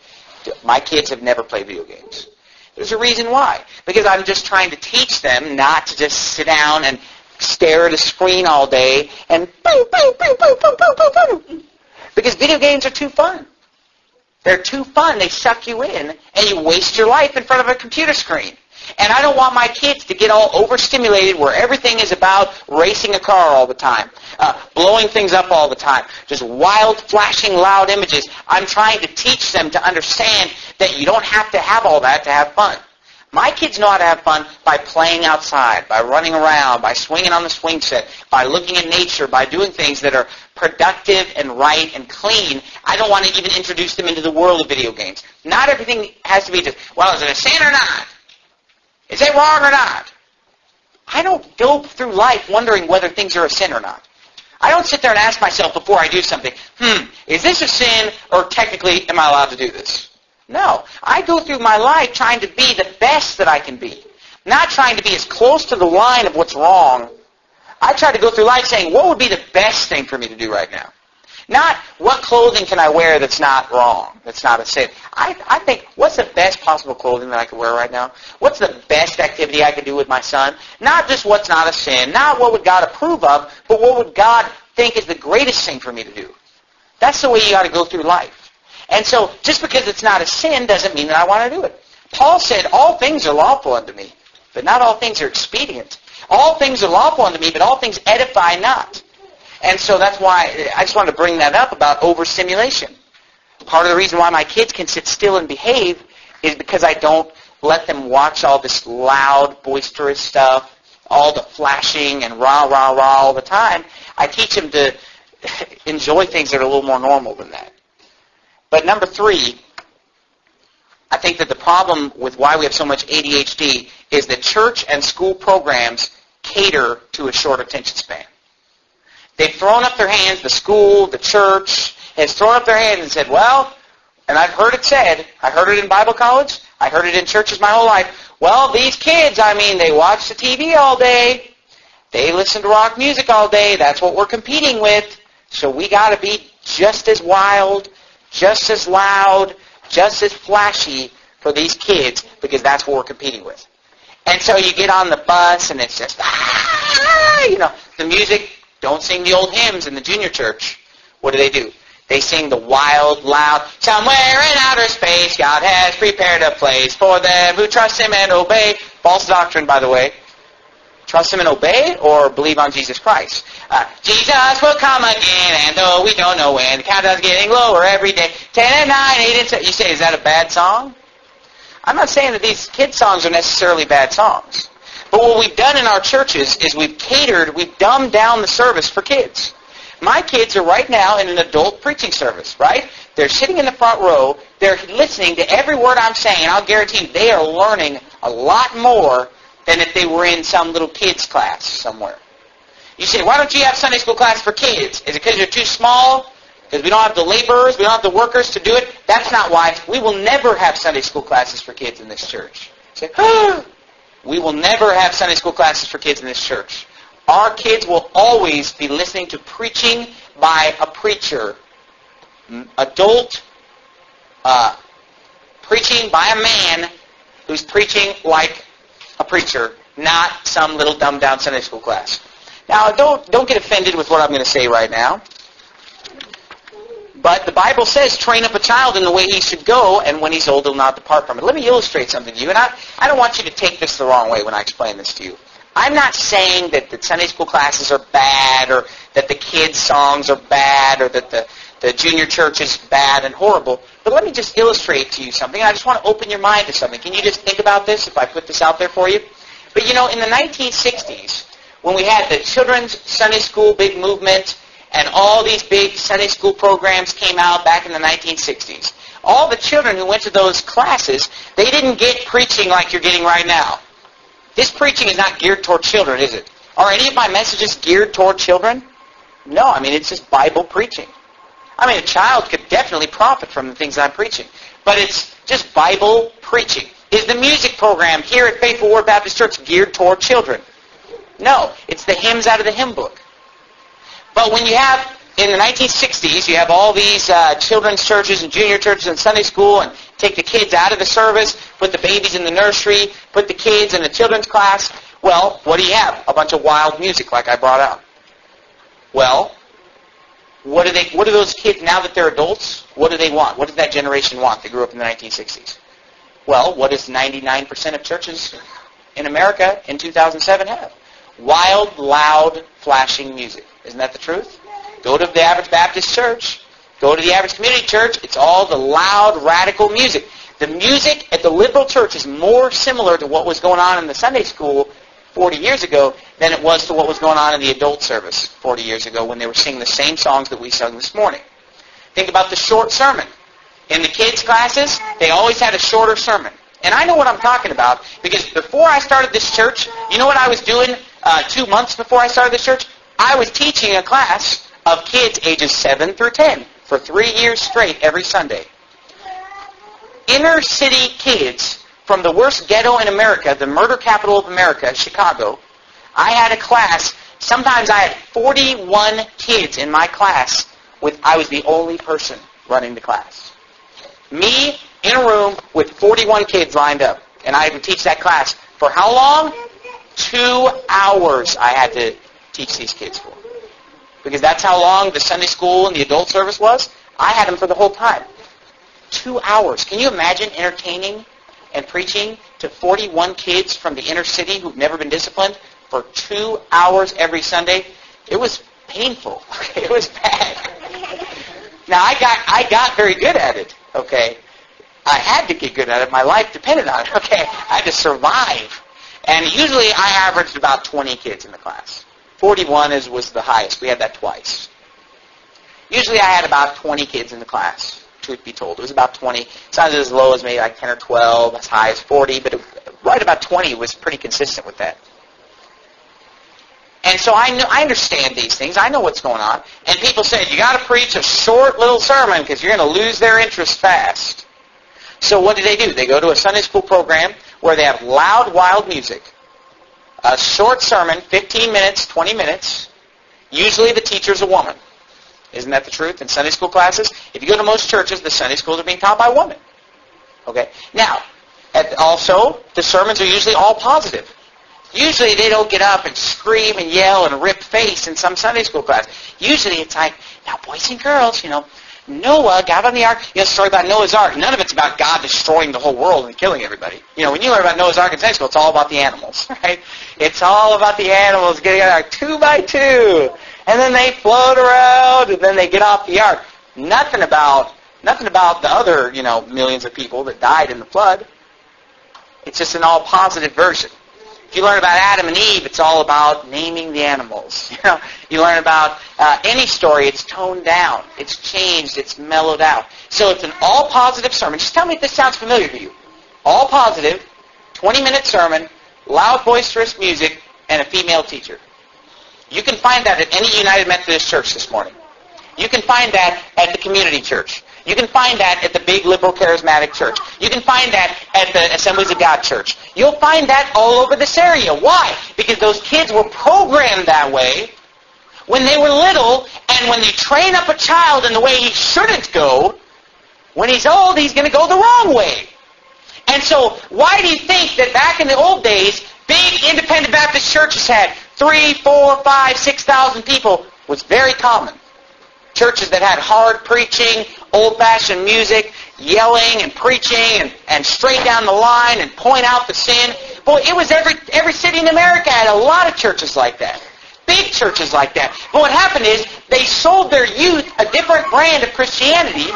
My kids have never played video games. There's a reason why. Because I'm just trying to teach them not to just sit down and stare at a screen all day and boom, boom, boom, boom, boom, boom, boom. Because video games are too fun. They're too fun. They suck you in, and you waste your life in front of a computer screen. And I don't want my kids to get all overstimulated where everything is about racing a car all the time, uh, blowing things up all the time, just wild, flashing, loud images. I'm trying to teach them to understand that you don't have to have all that to have fun. My kids know how to have fun by playing outside, by running around, by swinging on the swing set, by looking at nature, by doing things that are productive and right and clean. I don't want to even introduce them into the world of video games. Not everything has to be just, well, is it a sin or not? Is it wrong or not? I don't go through life wondering whether things are a sin or not. I don't sit there and ask myself before I do something, hmm, is this a sin or technically am I allowed to do this? No. I go through my life trying to be the best that I can be. Not trying to be as close to the line of what's wrong. I try to go through life saying, what would be the best thing for me to do right now? Not what clothing can I wear that's not wrong, that's not a sin. I, I think, what's the best possible clothing that I could wear right now? What's the best activity I could do with my son? Not just what's not a sin, not what would God approve of, but what would God think is the greatest thing for me to do. That's the way you got to go through life. And so, just because it's not a sin doesn't mean that I want to do it. Paul said, all things are lawful unto me, but not all things are expedient. All things are lawful unto me, but all things edify not. And so that's why I just wanted to bring that up about overstimulation. Part of the reason why my kids can sit still and behave is because I don't let them watch all this loud, boisterous stuff, all the flashing and rah, rah, rah all the time. I teach them to enjoy things that are a little more normal than that. But number three, I think that the problem with why we have so much ADHD is that church and school programs cater to a short attention span. They've thrown up their hands, the school, the church has thrown up their hands and said, well, and I've heard it said, I heard it in Bible college, I heard it in churches my whole life, well, these kids, I mean, they watch the TV all day, they listen to rock music all day, that's what we're competing with, so we got to be just as wild, just as loud, just as flashy for these kids because that's what we're competing with. And so you get on the bus and it's just, ah, you know, the music don't sing the old hymns in the junior church. What do they do? They sing the wild, loud, somewhere in outer space, God has prepared a place for them who trust Him and obey. False doctrine, by the way. Trust Him and obey or believe on Jesus Christ. Uh, Jesus will come again, and though we don't know when, the countdown's getting lower every day. Ten and nine, eight and seven. You say, is that a bad song? I'm not saying that these kid songs are necessarily bad songs. But what we've done in our churches is we've catered, we've dumbed down the service for kids. My kids are right now in an adult preaching service, right? They're sitting in the front row. They're listening to every word I'm saying. I'll guarantee you they are learning a lot more than if they were in some little kids class somewhere. You say, why don't you have Sunday school class for kids? Is it because you're too small? Because we don't have the laborers, we don't have the workers to do it? That's not why. We will never have Sunday school classes for kids in this church. You say, oh, we will never have Sunday school classes for kids in this church. Our kids will always be listening to preaching by a preacher, adult, uh, preaching by a man who's preaching like a preacher, not some little dumbed down Sunday school class. Now, don't don't get offended with what I'm going to say right now. But the Bible says, train up a child in the way he should go, and when he's old, he'll not depart from it. Let me illustrate something to you, and I, I don't want you to take this the wrong way when I explain this to you. I'm not saying that the Sunday school classes are bad, or that the kids' songs are bad, or that the, the junior church is bad and horrible. But let me just illustrate to you something. I just want to open your mind to something. Can you just think about this if I put this out there for you? But you know, in the 1960s, when we had the children's Sunday school big movement, and all these big Sunday school programs came out back in the 1960s. All the children who went to those classes, they didn't get preaching like you're getting right now. This preaching is not geared toward children, is it? Are any of my messages geared toward children? No, I mean, it's just Bible preaching. I mean, a child could definitely profit from the things I'm preaching. But it's just Bible preaching. Is the music program here at Faithful Word Baptist Church geared toward children? No, it's the hymns out of the hymn book. But when you have, in the 1960s, you have all these uh, children's churches and junior churches and Sunday school and take the kids out of the service, put the babies in the nursery, put the kids in the children's class. Well, what do you have? A bunch of wild music like I brought out. Well, what do they what do those kids now that they're adults, what do they want? What does that generation want? They grew up in the 1960s. Well, what does 99% of churches in America in 2007 have? Wild, loud, flashing music. Isn't that the truth? Go to the average Baptist church. Go to the average community church. It's all the loud, radical music. The music at the liberal church is more similar to what was going on in the Sunday school 40 years ago than it was to what was going on in the adult service 40 years ago when they were singing the same songs that we sung this morning. Think about the short sermon. In the kids' classes, they always had a shorter sermon. And I know what I'm talking about because before I started this church, you know what I was doing uh, two months before I started this church? I was teaching a class of kids ages 7 through 10 for three years straight every Sunday. Inner city kids from the worst ghetto in America, the murder capital of America, Chicago. I had a class. Sometimes I had 41 kids in my class. With I was the only person running the class. Me in a room with 41 kids lined up, and I would teach that class for how long? Two hours. I had to teach these kids for. Because that's how long the Sunday school and the adult service was. I had them for the whole time. Two hours. Can you imagine entertaining and preaching to 41 kids from the inner city who've never been disciplined for two hours every Sunday? It was painful. It was bad. Now I got I got very good at it. Okay, I had to get good at it. My life depended on it. Okay, I had to survive. And usually I averaged about 20 kids in the class. 41 is, was the highest. We had that twice. Usually I had about 20 kids in the class, truth be told. It was about 20. Sometimes as low as maybe like 10 or 12, as high as 40, but it, right about 20 was pretty consistent with that. And so I, know, I understand these things. I know what's going on. And people say, you got to preach a short little sermon because you're going to lose their interest fast. So what do they do? They go to a Sunday school program where they have loud, wild music a short sermon, 15 minutes, 20 minutes. Usually the teacher's a woman. Isn't that the truth in Sunday school classes? If you go to most churches, the Sunday schools are being taught by women. Okay. Now, also, the sermons are usually all positive. Usually they don't get up and scream and yell and rip face in some Sunday school class. Usually it's like, now boys and girls, you know, Noah got on the ark. You know, the story about Noah's ark. None of it's about God destroying the whole world and killing everybody. You know, when you learn about Noah's ark in Sunday school, it's all about the animals, right? It's all about the animals getting on the ark two by two, and then they float around, and then they get off the ark. Nothing about nothing about the other, you know, millions of people that died in the flood. It's just an all positive version. You learn about Adam and Eve, it's all about naming the animals. You know, you learn about uh, any story, it's toned down, it's changed, it's mellowed out. So it's an all positive sermon. Just tell me if this sounds familiar to you. All positive, 20 minute sermon, loud boisterous music, and a female teacher. You can find that at any United Methodist church this morning. You can find that at the community church. You can find that at the big liberal charismatic church. You can find that at the Assemblies of God church. You'll find that all over this area. Why? Because those kids were programmed that way when they were little, and when you train up a child in the way he shouldn't go, when he's old, he's going to go the wrong way. And so, why do you think that back in the old days, big independent Baptist churches had three, four, five, six thousand people was very common. Churches that had hard preaching, old-fashioned music, yelling and preaching and, and straight down the line and point out the sin. Boy, it was every every city in America had a lot of churches like that. Big churches like that. But what happened is they sold their youth a different brand of Christianity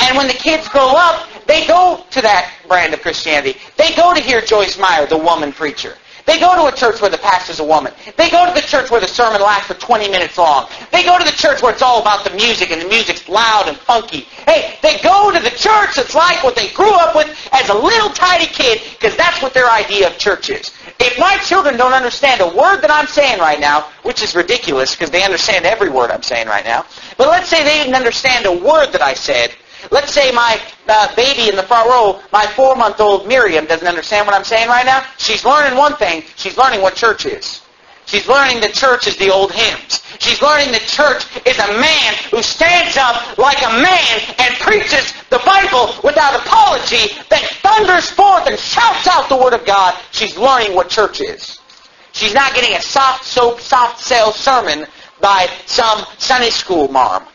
and when the kids grow up, they go to that brand of Christianity. They go to hear Joyce Meyer, the woman preacher. They go to a church where the pastor's a woman. They go to the church where the sermon lasts for 20 minutes long. They go to the church where it's all about the music and the music's loud and funky. Hey, they go to the church that's like what they grew up with as a little tiny kid because that's what their idea of church is. If my children don't understand a word that I'm saying right now, which is ridiculous because they understand every word I'm saying right now, but let's say they didn't understand a word that I said, Let's say my uh, baby in the front row, my four-month-old Miriam, doesn't understand what I'm saying right now. She's learning one thing. She's learning what church is. She's learning the church is the old hymns. She's learning the church is a man who stands up like a man and preaches the Bible without apology, that thunders forth and shouts out the Word of God. She's learning what church is. She's not getting a soft soap, soft sell sermon by some Sunday school mom.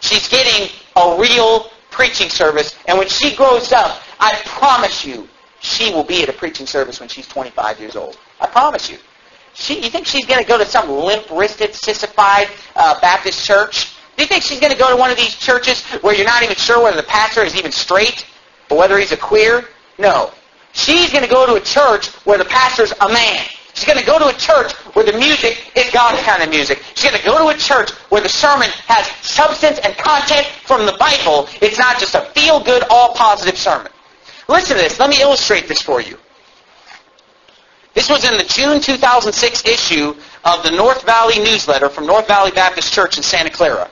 She's getting a real preaching service. And when she grows up, I promise you, she will be at a preaching service when she's 25 years old. I promise you. She, you think she's going to go to some limp-wristed, sissified uh, Baptist church? Do you think she's going to go to one of these churches where you're not even sure whether the pastor is even straight or whether he's a queer? No. She's going to go to a church where the pastor's a man. She's going to go to a church where the music is God's kind of music. She's going to go to a church where the sermon has substance and content from the Bible. It's not just a feel-good, all-positive sermon. Listen to this. Let me illustrate this for you. This was in the June 2006 issue of the North Valley newsletter from North Valley Baptist Church in Santa Clara.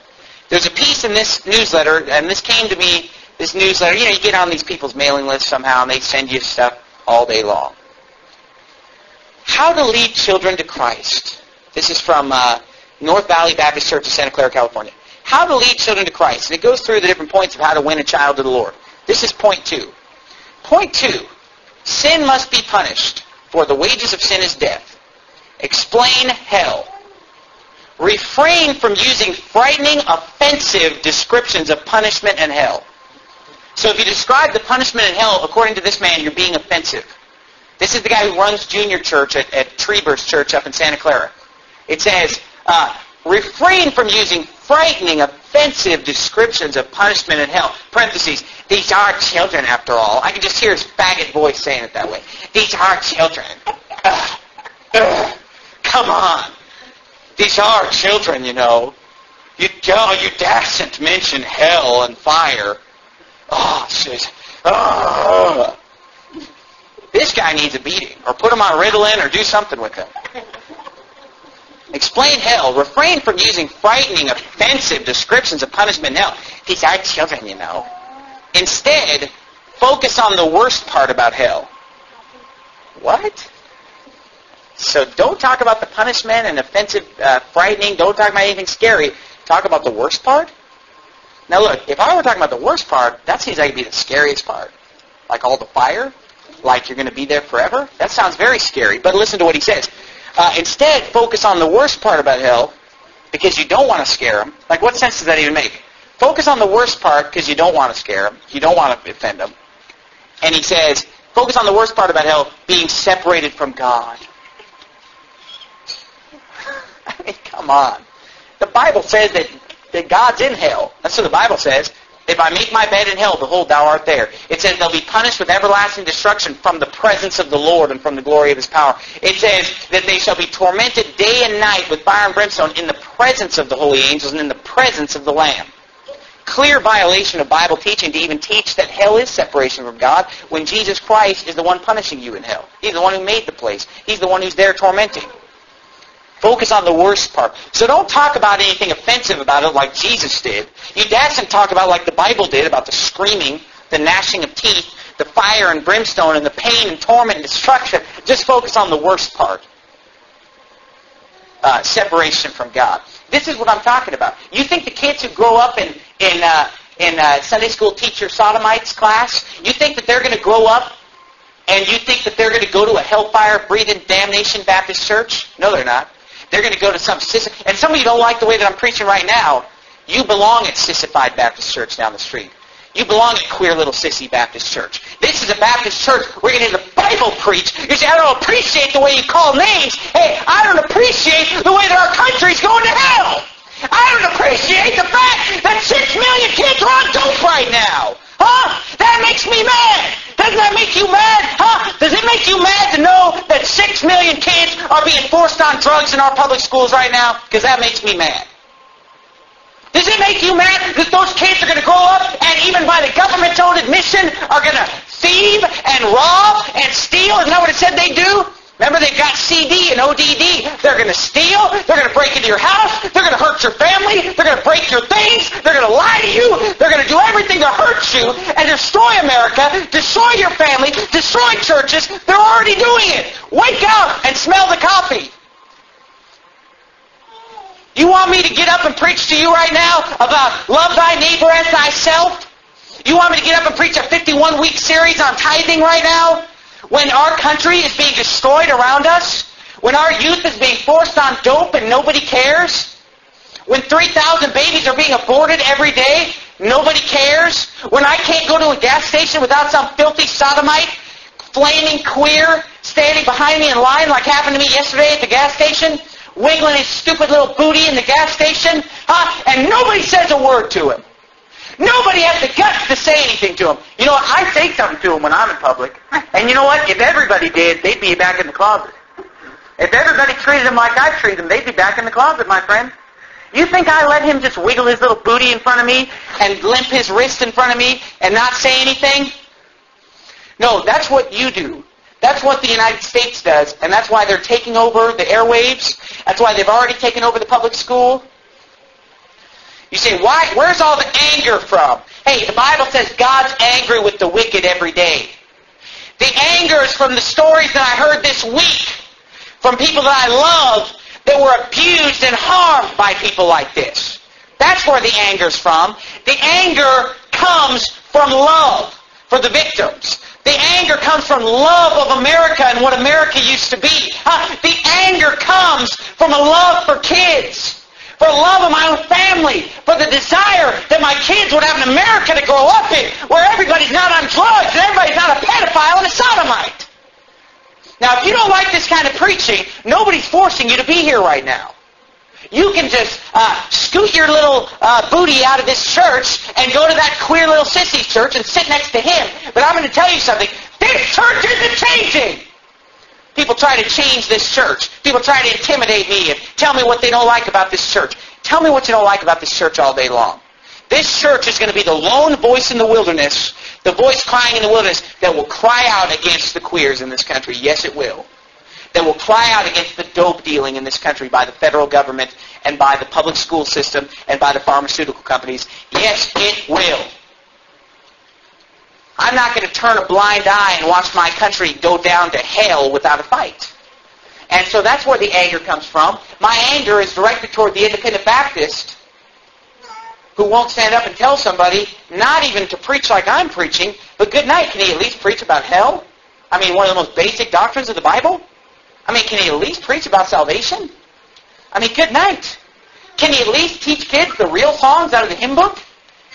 There's a piece in this newsletter, and this came to me, this newsletter, you know, you get on these people's mailing lists somehow, and they send you stuff all day long. How to lead children to Christ. This is from uh, North Valley Baptist Church in Santa Clara, California. How to lead children to Christ. And it goes through the different points of how to win a child to the Lord. This is point two. Point two. Sin must be punished, for the wages of sin is death. Explain hell. Refrain from using frightening, offensive descriptions of punishment and hell. So if you describe the punishment in hell according to this man, you're being offensive. This is the guy who runs junior church at, at Trieber's Church up in Santa Clara. It says, uh, refrain from using frightening, offensive descriptions of punishment and hell. Parentheses, these are children after all. I can just hear his faggot voice saying it that way. These are children. Ugh, ugh, come on. These are children, you know. You, oh, you daren't mention hell and fire. Oh, says, oh. This guy needs a beating, or put him on Ritalin, or do something with him. Explain hell. Refrain from using frightening, offensive descriptions of punishment hell. These are children, you know. Instead, focus on the worst part about hell. What? So don't talk about the punishment and offensive, uh, frightening. Don't talk about anything scary. Talk about the worst part. Now look, if I were talking about the worst part, that seems like it'd be the scariest part. Like all the fire like you're going to be there forever? That sounds very scary. But listen to what he says. Uh, instead, focus on the worst part about hell because you don't want to scare them. Like, what sense does that even make? Focus on the worst part because you don't want to scare them. You don't want to offend them. And he says, focus on the worst part about hell, being separated from God. I mean, come on. The Bible says that, that God's in hell. That's what the Bible says. If I make my bed in hell, behold, thou art there. It says they'll be punished with everlasting destruction from the presence of the Lord and from the glory of his power. It says that they shall be tormented day and night with fire and brimstone in the presence of the holy angels and in the presence of the Lamb. Clear violation of Bible teaching to even teach that hell is separation from God when Jesus Christ is the one punishing you in hell. He's the one who made the place. He's the one who's there tormenting. Focus on the worst part. So don't talk about anything offensive about it like Jesus did. You dasn't talk about like the Bible did about the screaming, the gnashing of teeth, the fire and brimstone, and the pain and torment and destruction. Just focus on the worst part. Uh, separation from God. This is what I'm talking about. You think the kids who grow up in in uh, in uh, Sunday school teacher sodomites class, you think that they're going to grow up and you think that they're going to go to a hellfire breathing damnation Baptist church? No, they're not. They're going to go to some sis. And some of you don't like the way that I'm preaching right now. You belong at Sissified Baptist Church down the street. You belong at Queer Little Sissy Baptist Church. This is a Baptist church. We're going to hear the Bible preach. You say, I don't appreciate the way you call names. Hey, I don't appreciate the way that our country's going to hell. I don't appreciate the fact that six million kids are on dope right now. Huh? That makes me mad. Doesn't that make you mad? Huh? Does it make you mad to know that forced on drugs in our public schools right now? Because that makes me mad. Does it make you mad that those kids are going to grow up and even by the government's own admission are going to thieve and rob and steal? Isn't that what it said they do? Remember, they've got CD and ODD. They're going to steal. They're going to break into your house. They're going to hurt your family. They're going to break your things. They're going to lie to you. They're going to do everything to hurt you and destroy America, destroy your family, destroy churches. They're already doing it. Wake up and smell the coffee. You want me to get up and preach to you right now about love thy neighbor as thyself? You want me to get up and preach a 51-week series on tithing right now? When our country is being destroyed around us? When our youth is being forced on dope and nobody cares? When 3,000 babies are being aborted every day, nobody cares? When I can't go to a gas station without some filthy sodomite, flaming queer, standing behind me in line like happened to me yesterday at the gas station, wiggling his stupid little booty in the gas station, huh? and nobody says a word to him. Nobody has the guts to say anything to him. You know what? I say something to him when I'm in public. And you know what? If everybody did, they'd be back in the closet. If everybody treated him like I treat him, they'd be back in the closet, my friend. You think I let him just wiggle his little booty in front of me and limp his wrist in front of me and not say anything? No, that's what you do. That's what the United States does, and that's why they're taking over the airwaves. That's why they've already taken over the public school. You say, why? Where's all the anger from? Hey, the Bible says God's angry with the wicked every day. The anger is from the stories that I heard this week from people that I love that were abused and harmed by people like this. That's where the anger's from. The anger comes from love for the victims. The anger comes from love of America and what America used to be. The anger comes from a love for kids for love of my own family, for the desire that my kids would have an America to grow up in, where everybody's not on drugs and everybody's not a pedophile and a sodomite. Now, if you don't like this kind of preaching, nobody's forcing you to be here right now. You can just uh, scoot your little uh, booty out of this church and go to that queer little sissy church and sit next to him. But I'm going to tell you something. This church isn't changing. People try to change this church. People try to intimidate me and tell me what they don't like about this church. Tell me what you don't like about this church all day long. This church is going to be the lone voice in the wilderness, the voice crying in the wilderness that will cry out against the queers in this country. Yes, it will. That will cry out against the dope dealing in this country by the federal government and by the public school system and by the pharmaceutical companies. Yes, it will. I'm not going to turn a blind eye and watch my country go down to hell without a fight. And so that's where the anger comes from. My anger is directed toward the independent Baptist who won't stand up and tell somebody, not even to preach like I'm preaching, but good night, can he at least preach about hell? I mean, one of the most basic doctrines of the Bible? I mean, can he at least preach about salvation? I mean, good night. Can he at least teach kids the real songs out of the hymn book?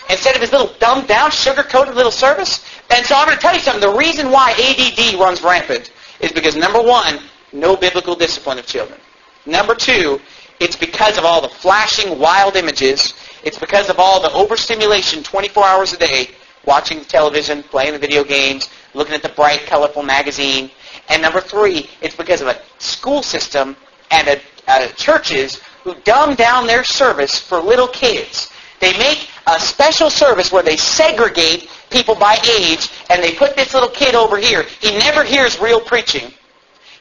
Instead of his little dumbed down, sugar-coated little service? And so I'm going to tell you something. The reason why ADD runs rampant is because, number one, no biblical discipline of children. Number two, it's because of all the flashing, wild images. It's because of all the overstimulation 24 hours a day, watching the television, playing the video games, looking at the bright, colorful magazine. And number three, it's because of a school system and a, uh, churches who dumb down their service for little kids. They make a special service where they segregate people by age, and they put this little kid over here. He never hears real preaching.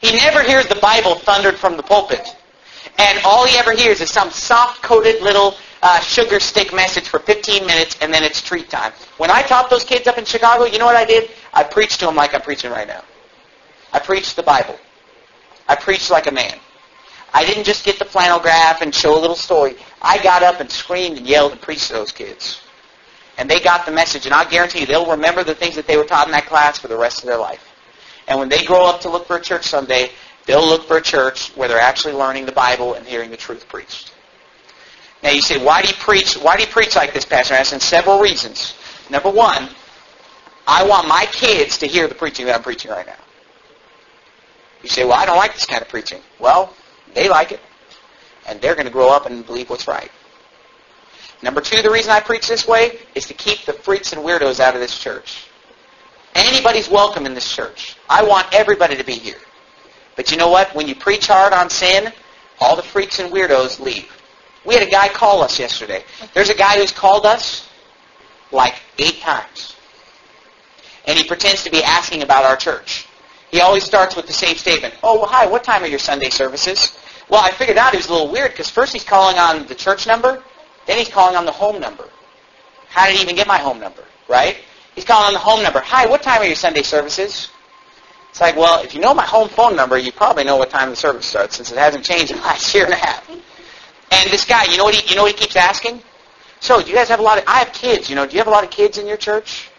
He never hears the Bible thundered from the pulpit. And all he ever hears is some soft-coated little uh, sugar stick message for 15 minutes, and then it's treat time. When I taught those kids up in Chicago, you know what I did? I preached to them like I'm preaching right now. I preached the Bible. I preached like a man. I didn't just get the flannel graph and show a little story. I got up and screamed and yelled and preached to those kids. And they got the message, and I guarantee you they'll remember the things that they were taught in that class for the rest of their life. And when they grow up to look for a church someday, they'll look for a church where they're actually learning the Bible and hearing the truth preached. Now you say, why do you preach? Why do you preach like this, Pastor? And several reasons. Number one, I want my kids to hear the preaching that I'm preaching right now. You say, well, I don't like this kind of preaching. Well, they like it, and they're going to grow up and believe what's right. Number two, the reason I preach this way is to keep the freaks and weirdos out of this church. Anybody's welcome in this church. I want everybody to be here. But you know what? When you preach hard on sin, all the freaks and weirdos leave. We had a guy call us yesterday. There's a guy who's called us like eight times. And he pretends to be asking about our church. He always starts with the same statement. Oh, well, hi, what time are your Sunday services? Well, I figured out he was a little weird because first he's calling on the church number, then he's calling on the home number. How did he even get my home number, right? He's calling on the home number. Hi, what time are your Sunday services? It's like, well, if you know my home phone number, you probably know what time the service starts since it hasn't changed in the last year and a half. And this guy, you know what he, you know what he keeps asking? So, do you guys have a lot of, I have kids, you know, do you have a lot of kids in your church?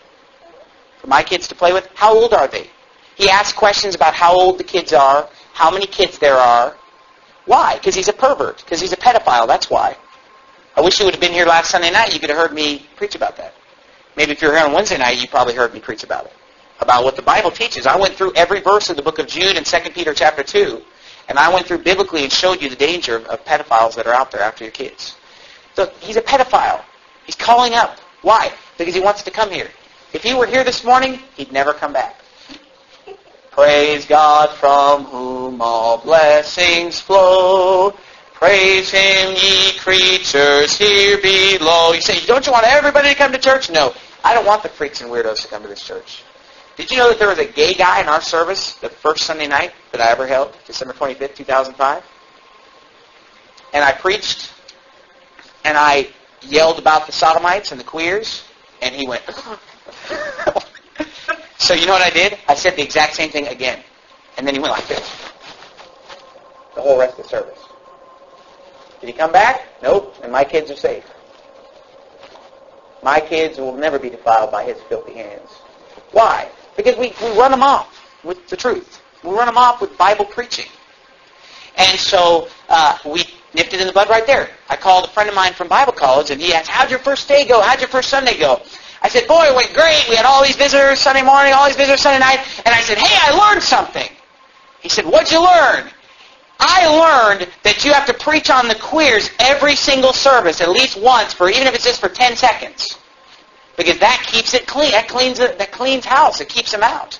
For my kids to play with? How old are they? He asks questions about how old the kids are, how many kids there are. Why? Because he's a pervert. Because he's a pedophile. That's why. I wish you would have been here last Sunday night. You could have heard me preach about that. Maybe if you were here on Wednesday night, you probably heard me preach about it. About what the Bible teaches. I went through every verse of the book of Jude and 2 Peter chapter 2 and I went through biblically and showed you the danger of pedophiles that are out there after your kids. So he's a pedophile. He's calling up. Why? Because he wants to come here. If he were here this morning, he'd never come back. Praise God from whom all blessings flow. Praise him, ye creatures here below. You say, don't you want everybody to come to church? No. I don't want the freaks and weirdos to come to this church. Did you know that there was a gay guy in our service the first Sunday night that I ever held, December 25th, 2005? And I preached, and I yelled about the sodomites and the queers, and he went, oh, So you know what I did? I said the exact same thing again. And then he went like this. The whole rest of the service. Did he come back? Nope. And my kids are safe. My kids will never be defiled by his filthy hands. Why? Because we, we run them off with the truth. We run them off with Bible preaching. And so uh, we nipped it in the bud right there. I called a friend of mine from Bible college, and he asked, how'd your first day go? How'd your first Sunday go? I said, boy, it went great. We had all these visitors Sunday morning, all these visitors Sunday night. And I said, hey, I learned something. He said, what'd you learn? I learned that you have to preach on the queers every single service, at least once, for even if it's just for 10 seconds. Because that keeps it clean. That cleans it, that cleans house. It keeps them out.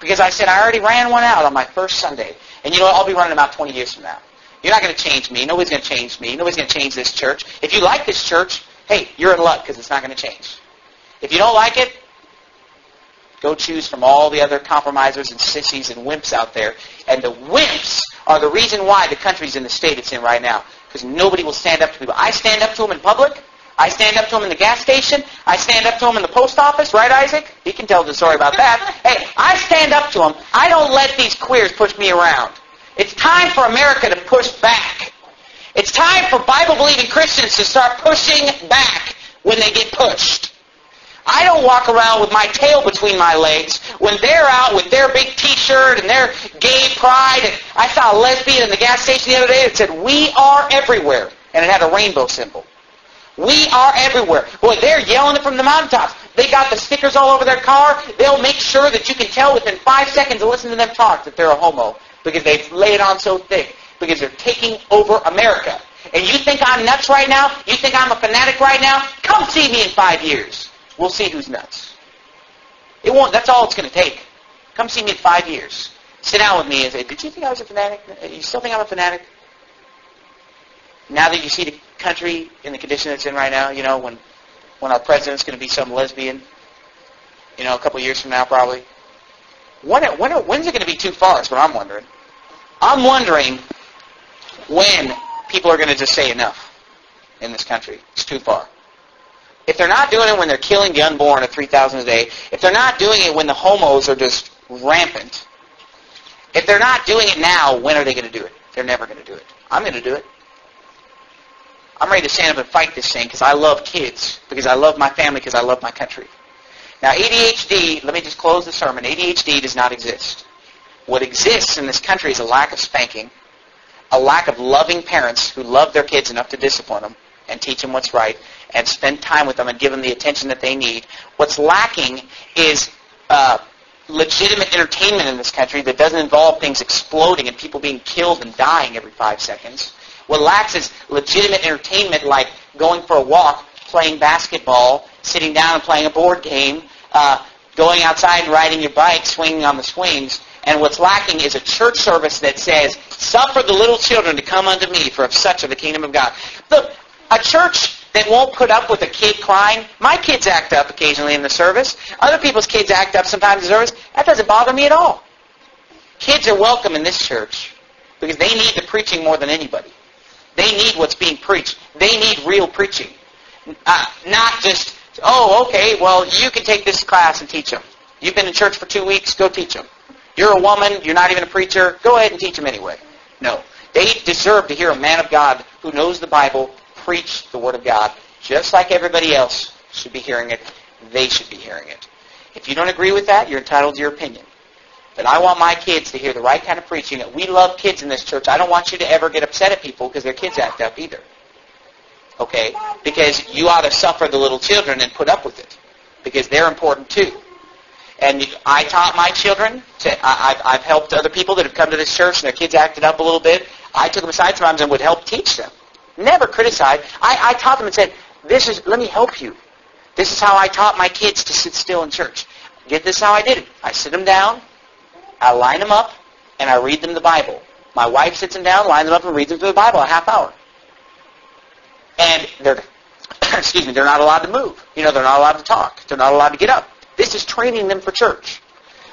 Because I said I already ran one out on my first Sunday. And you know what? I'll be running about 20 years from now. You're not going to change me. Nobody's going to change me. Nobody's going to change this church. If you like this church, hey, you're in luck because it's not going to change. If you don't like it, go choose from all the other compromisers and sissies and wimps out there. And the wimps are the reason why the country's in the state it's in right now. Because nobody will stand up to people. I stand up to them in public. I stand up to them in the gas station. I stand up to them in the post office, right, Isaac? He can tell the story about that. hey, I stand up to them. I don't let these queers push me around. It's time for America to push back. It's time for Bible-believing Christians to start pushing back when they get pushed. I don't walk around with my tail between my legs when they're out with their big T-shirt and their gay pride. And I saw a lesbian in the gas station the other day that said, "We are everywhere," and it had a rainbow symbol. We are everywhere. Boy, they're yelling it from the mountaintops. They got the stickers all over their car. They'll make sure that you can tell within five seconds of listening to them talk that they're a homo because they've laid on so thick because they're taking over America. And you think I'm nuts right now? You think I'm a fanatic right now? Come see me in five years. We'll see who's nuts. It won't. That's all it's going to take. Come see me in five years. Sit down with me and say, "Did you think I was a fanatic? Uh, you still think I'm a fanatic?" Now that you see the country in the condition it's in right now, you know, when when our president's going to be some lesbian, you know, a couple years from now probably. When, when when's it going to be too far is what I'm wondering. I'm wondering when people are going to just say enough in this country. It's too far. If they're not doing it when they're killing the unborn at 3,000 a day, if they're not doing it when the homos are just rampant, if they're not doing it now, when are they going to do it? They're never going to do it. I'm going to do it. I'm ready to stand up and fight this thing because I love kids, because I love my family, because I love my country. Now, ADHD, let me just close the sermon. ADHD does not exist. What exists in this country is a lack of spanking, a lack of loving parents who love their kids enough to discipline them and teach them what's right and spend time with them and give them the attention that they need. What's lacking is uh, legitimate entertainment in this country that doesn't involve things exploding and people being killed and dying every five seconds. What lacks is legitimate entertainment like going for a walk, playing basketball, sitting down and playing a board game, uh, going outside and riding your bike, swinging on the swings. And what's lacking is a church service that says, suffer the little children to come unto me, for of such are the kingdom of God. Look, a church that won't put up with a kid crying, my kids act up occasionally in the service. Other people's kids act up sometimes in the service. That doesn't bother me at all. Kids are welcome in this church because they need the preaching more than anybody. They need what's being preached. They need real preaching. Uh, not just, oh, okay, well, you can take this class and teach them. You've been in church for two weeks, go teach them. You're a woman, you're not even a preacher, go ahead and teach them anyway. No. They deserve to hear a man of God who knows the Bible preach the Word of God, just like everybody else should be hearing it. They should be hearing it. If you don't agree with that, you're entitled to your opinion. But I want my kids to hear the right kind of preaching. We love kids in this church. I don't want you to ever get upset at people because their kids act up either. Okay? Because you ought to suffer the little children and put up with it. Because they're important too. And I taught my children. To, I, I've helped other people that have come to this church and their kids acted up a little bit. I took them aside sometimes and would help teach them. Never criticize. I, I taught them and said, "This is. Let me help you. This is how I taught my kids to sit still in church. Get this how I did it. I sit them down. I line them up and I read them the Bible. My wife sits them down, lines them up, and reads them through the Bible a half hour. And they're, excuse me, they're not allowed to move. You know, they're not allowed to talk. They're not allowed to get up. This is training them for church.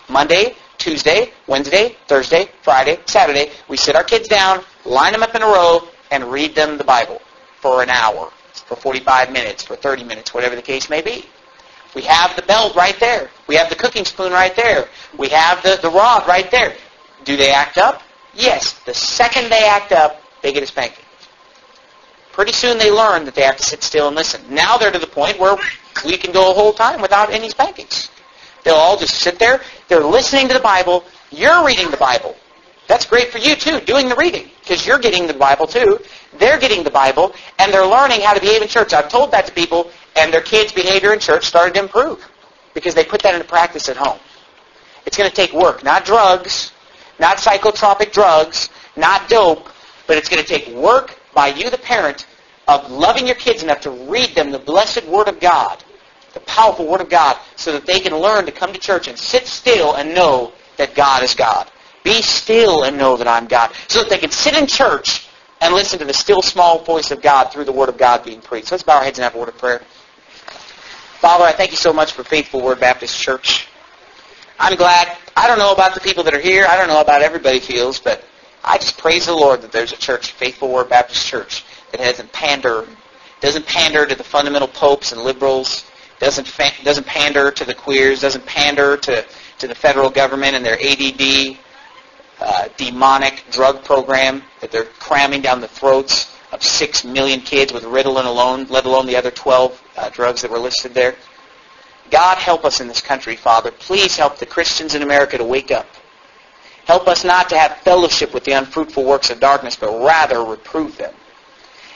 Monday, Tuesday, Wednesday, Thursday, Friday, Saturday, we sit our kids down, line them up in a row, and read them the Bible for an hour, for 45 minutes, for 30 minutes, whatever the case may be. We have the belt right there. We have the cooking spoon right there. We have the, the rod right there. Do they act up? Yes. The second they act up, they get a spanking. Pretty soon they learn that they have to sit still and listen. Now they're to the point where we can go a whole time without any spankings. They'll all just sit there. They're listening to the Bible. You're reading the Bible. That's great for you too, doing the reading, because you're getting the Bible too. They're getting the Bible, and they're learning how to behave in church. I've told that to people, and their kids' behavior in church started to improve because they put that into practice at home. It's going to take work, not drugs, not psychotropic drugs, not dope, but it's going to take work by you, the parent, of loving your kids enough to read them the blessed Word of God, the powerful Word of God, so that they can learn to come to church and sit still and know that God is God. Be still and know that I'm God. So that they can sit in church and listen to the still small voice of God through the Word of God being preached. So let's bow our heads and have a word of prayer. Father, I thank you so much for Faithful Word Baptist Church. I'm glad. I don't know about the people that are here. I don't know about everybody feels, but I just praise the Lord that there's a church, Faithful Word Baptist Church, that doesn't pander, doesn't pander to the fundamental popes and liberals, doesn't fa- doesn't pander to the queers, doesn't pander to to the federal government and their ADD uh, demonic drug program that they're cramming down the throats of six million kids with Ritalin alone, let alone the other 12 uh, drugs that were listed there. God help us in this country, Father. Please help the Christians in America to wake up. Help us not to have fellowship with the unfruitful works of darkness, but rather reprove them.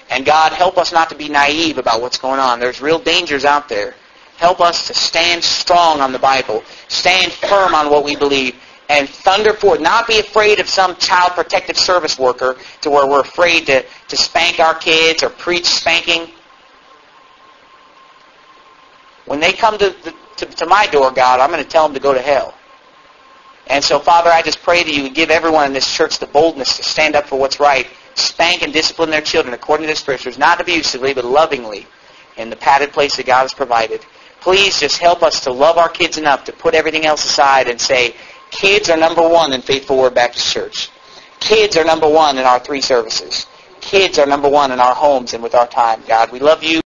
And God, help us not to be naive about what's going on. There's real dangers out there. Help us to stand strong on the Bible, stand firm on what we believe, and thunder forth. Not be afraid of some child protective service worker to where we're afraid to, to spank our kids or preach spanking. When they come to, the, to, to my door, God, I'm going to tell them to go to hell. And so, Father, I just pray that you would give everyone in this church the boldness to stand up for what's right, spank and discipline their children according to the Scriptures, not abusively, but lovingly, in the padded place that God has provided. Please just help us to love our kids enough to put everything else aside and say, Kids are number one in Faithful Word Baptist Church. Kids are number one in our three services. Kids are number one in our homes and with our time, God. We love you.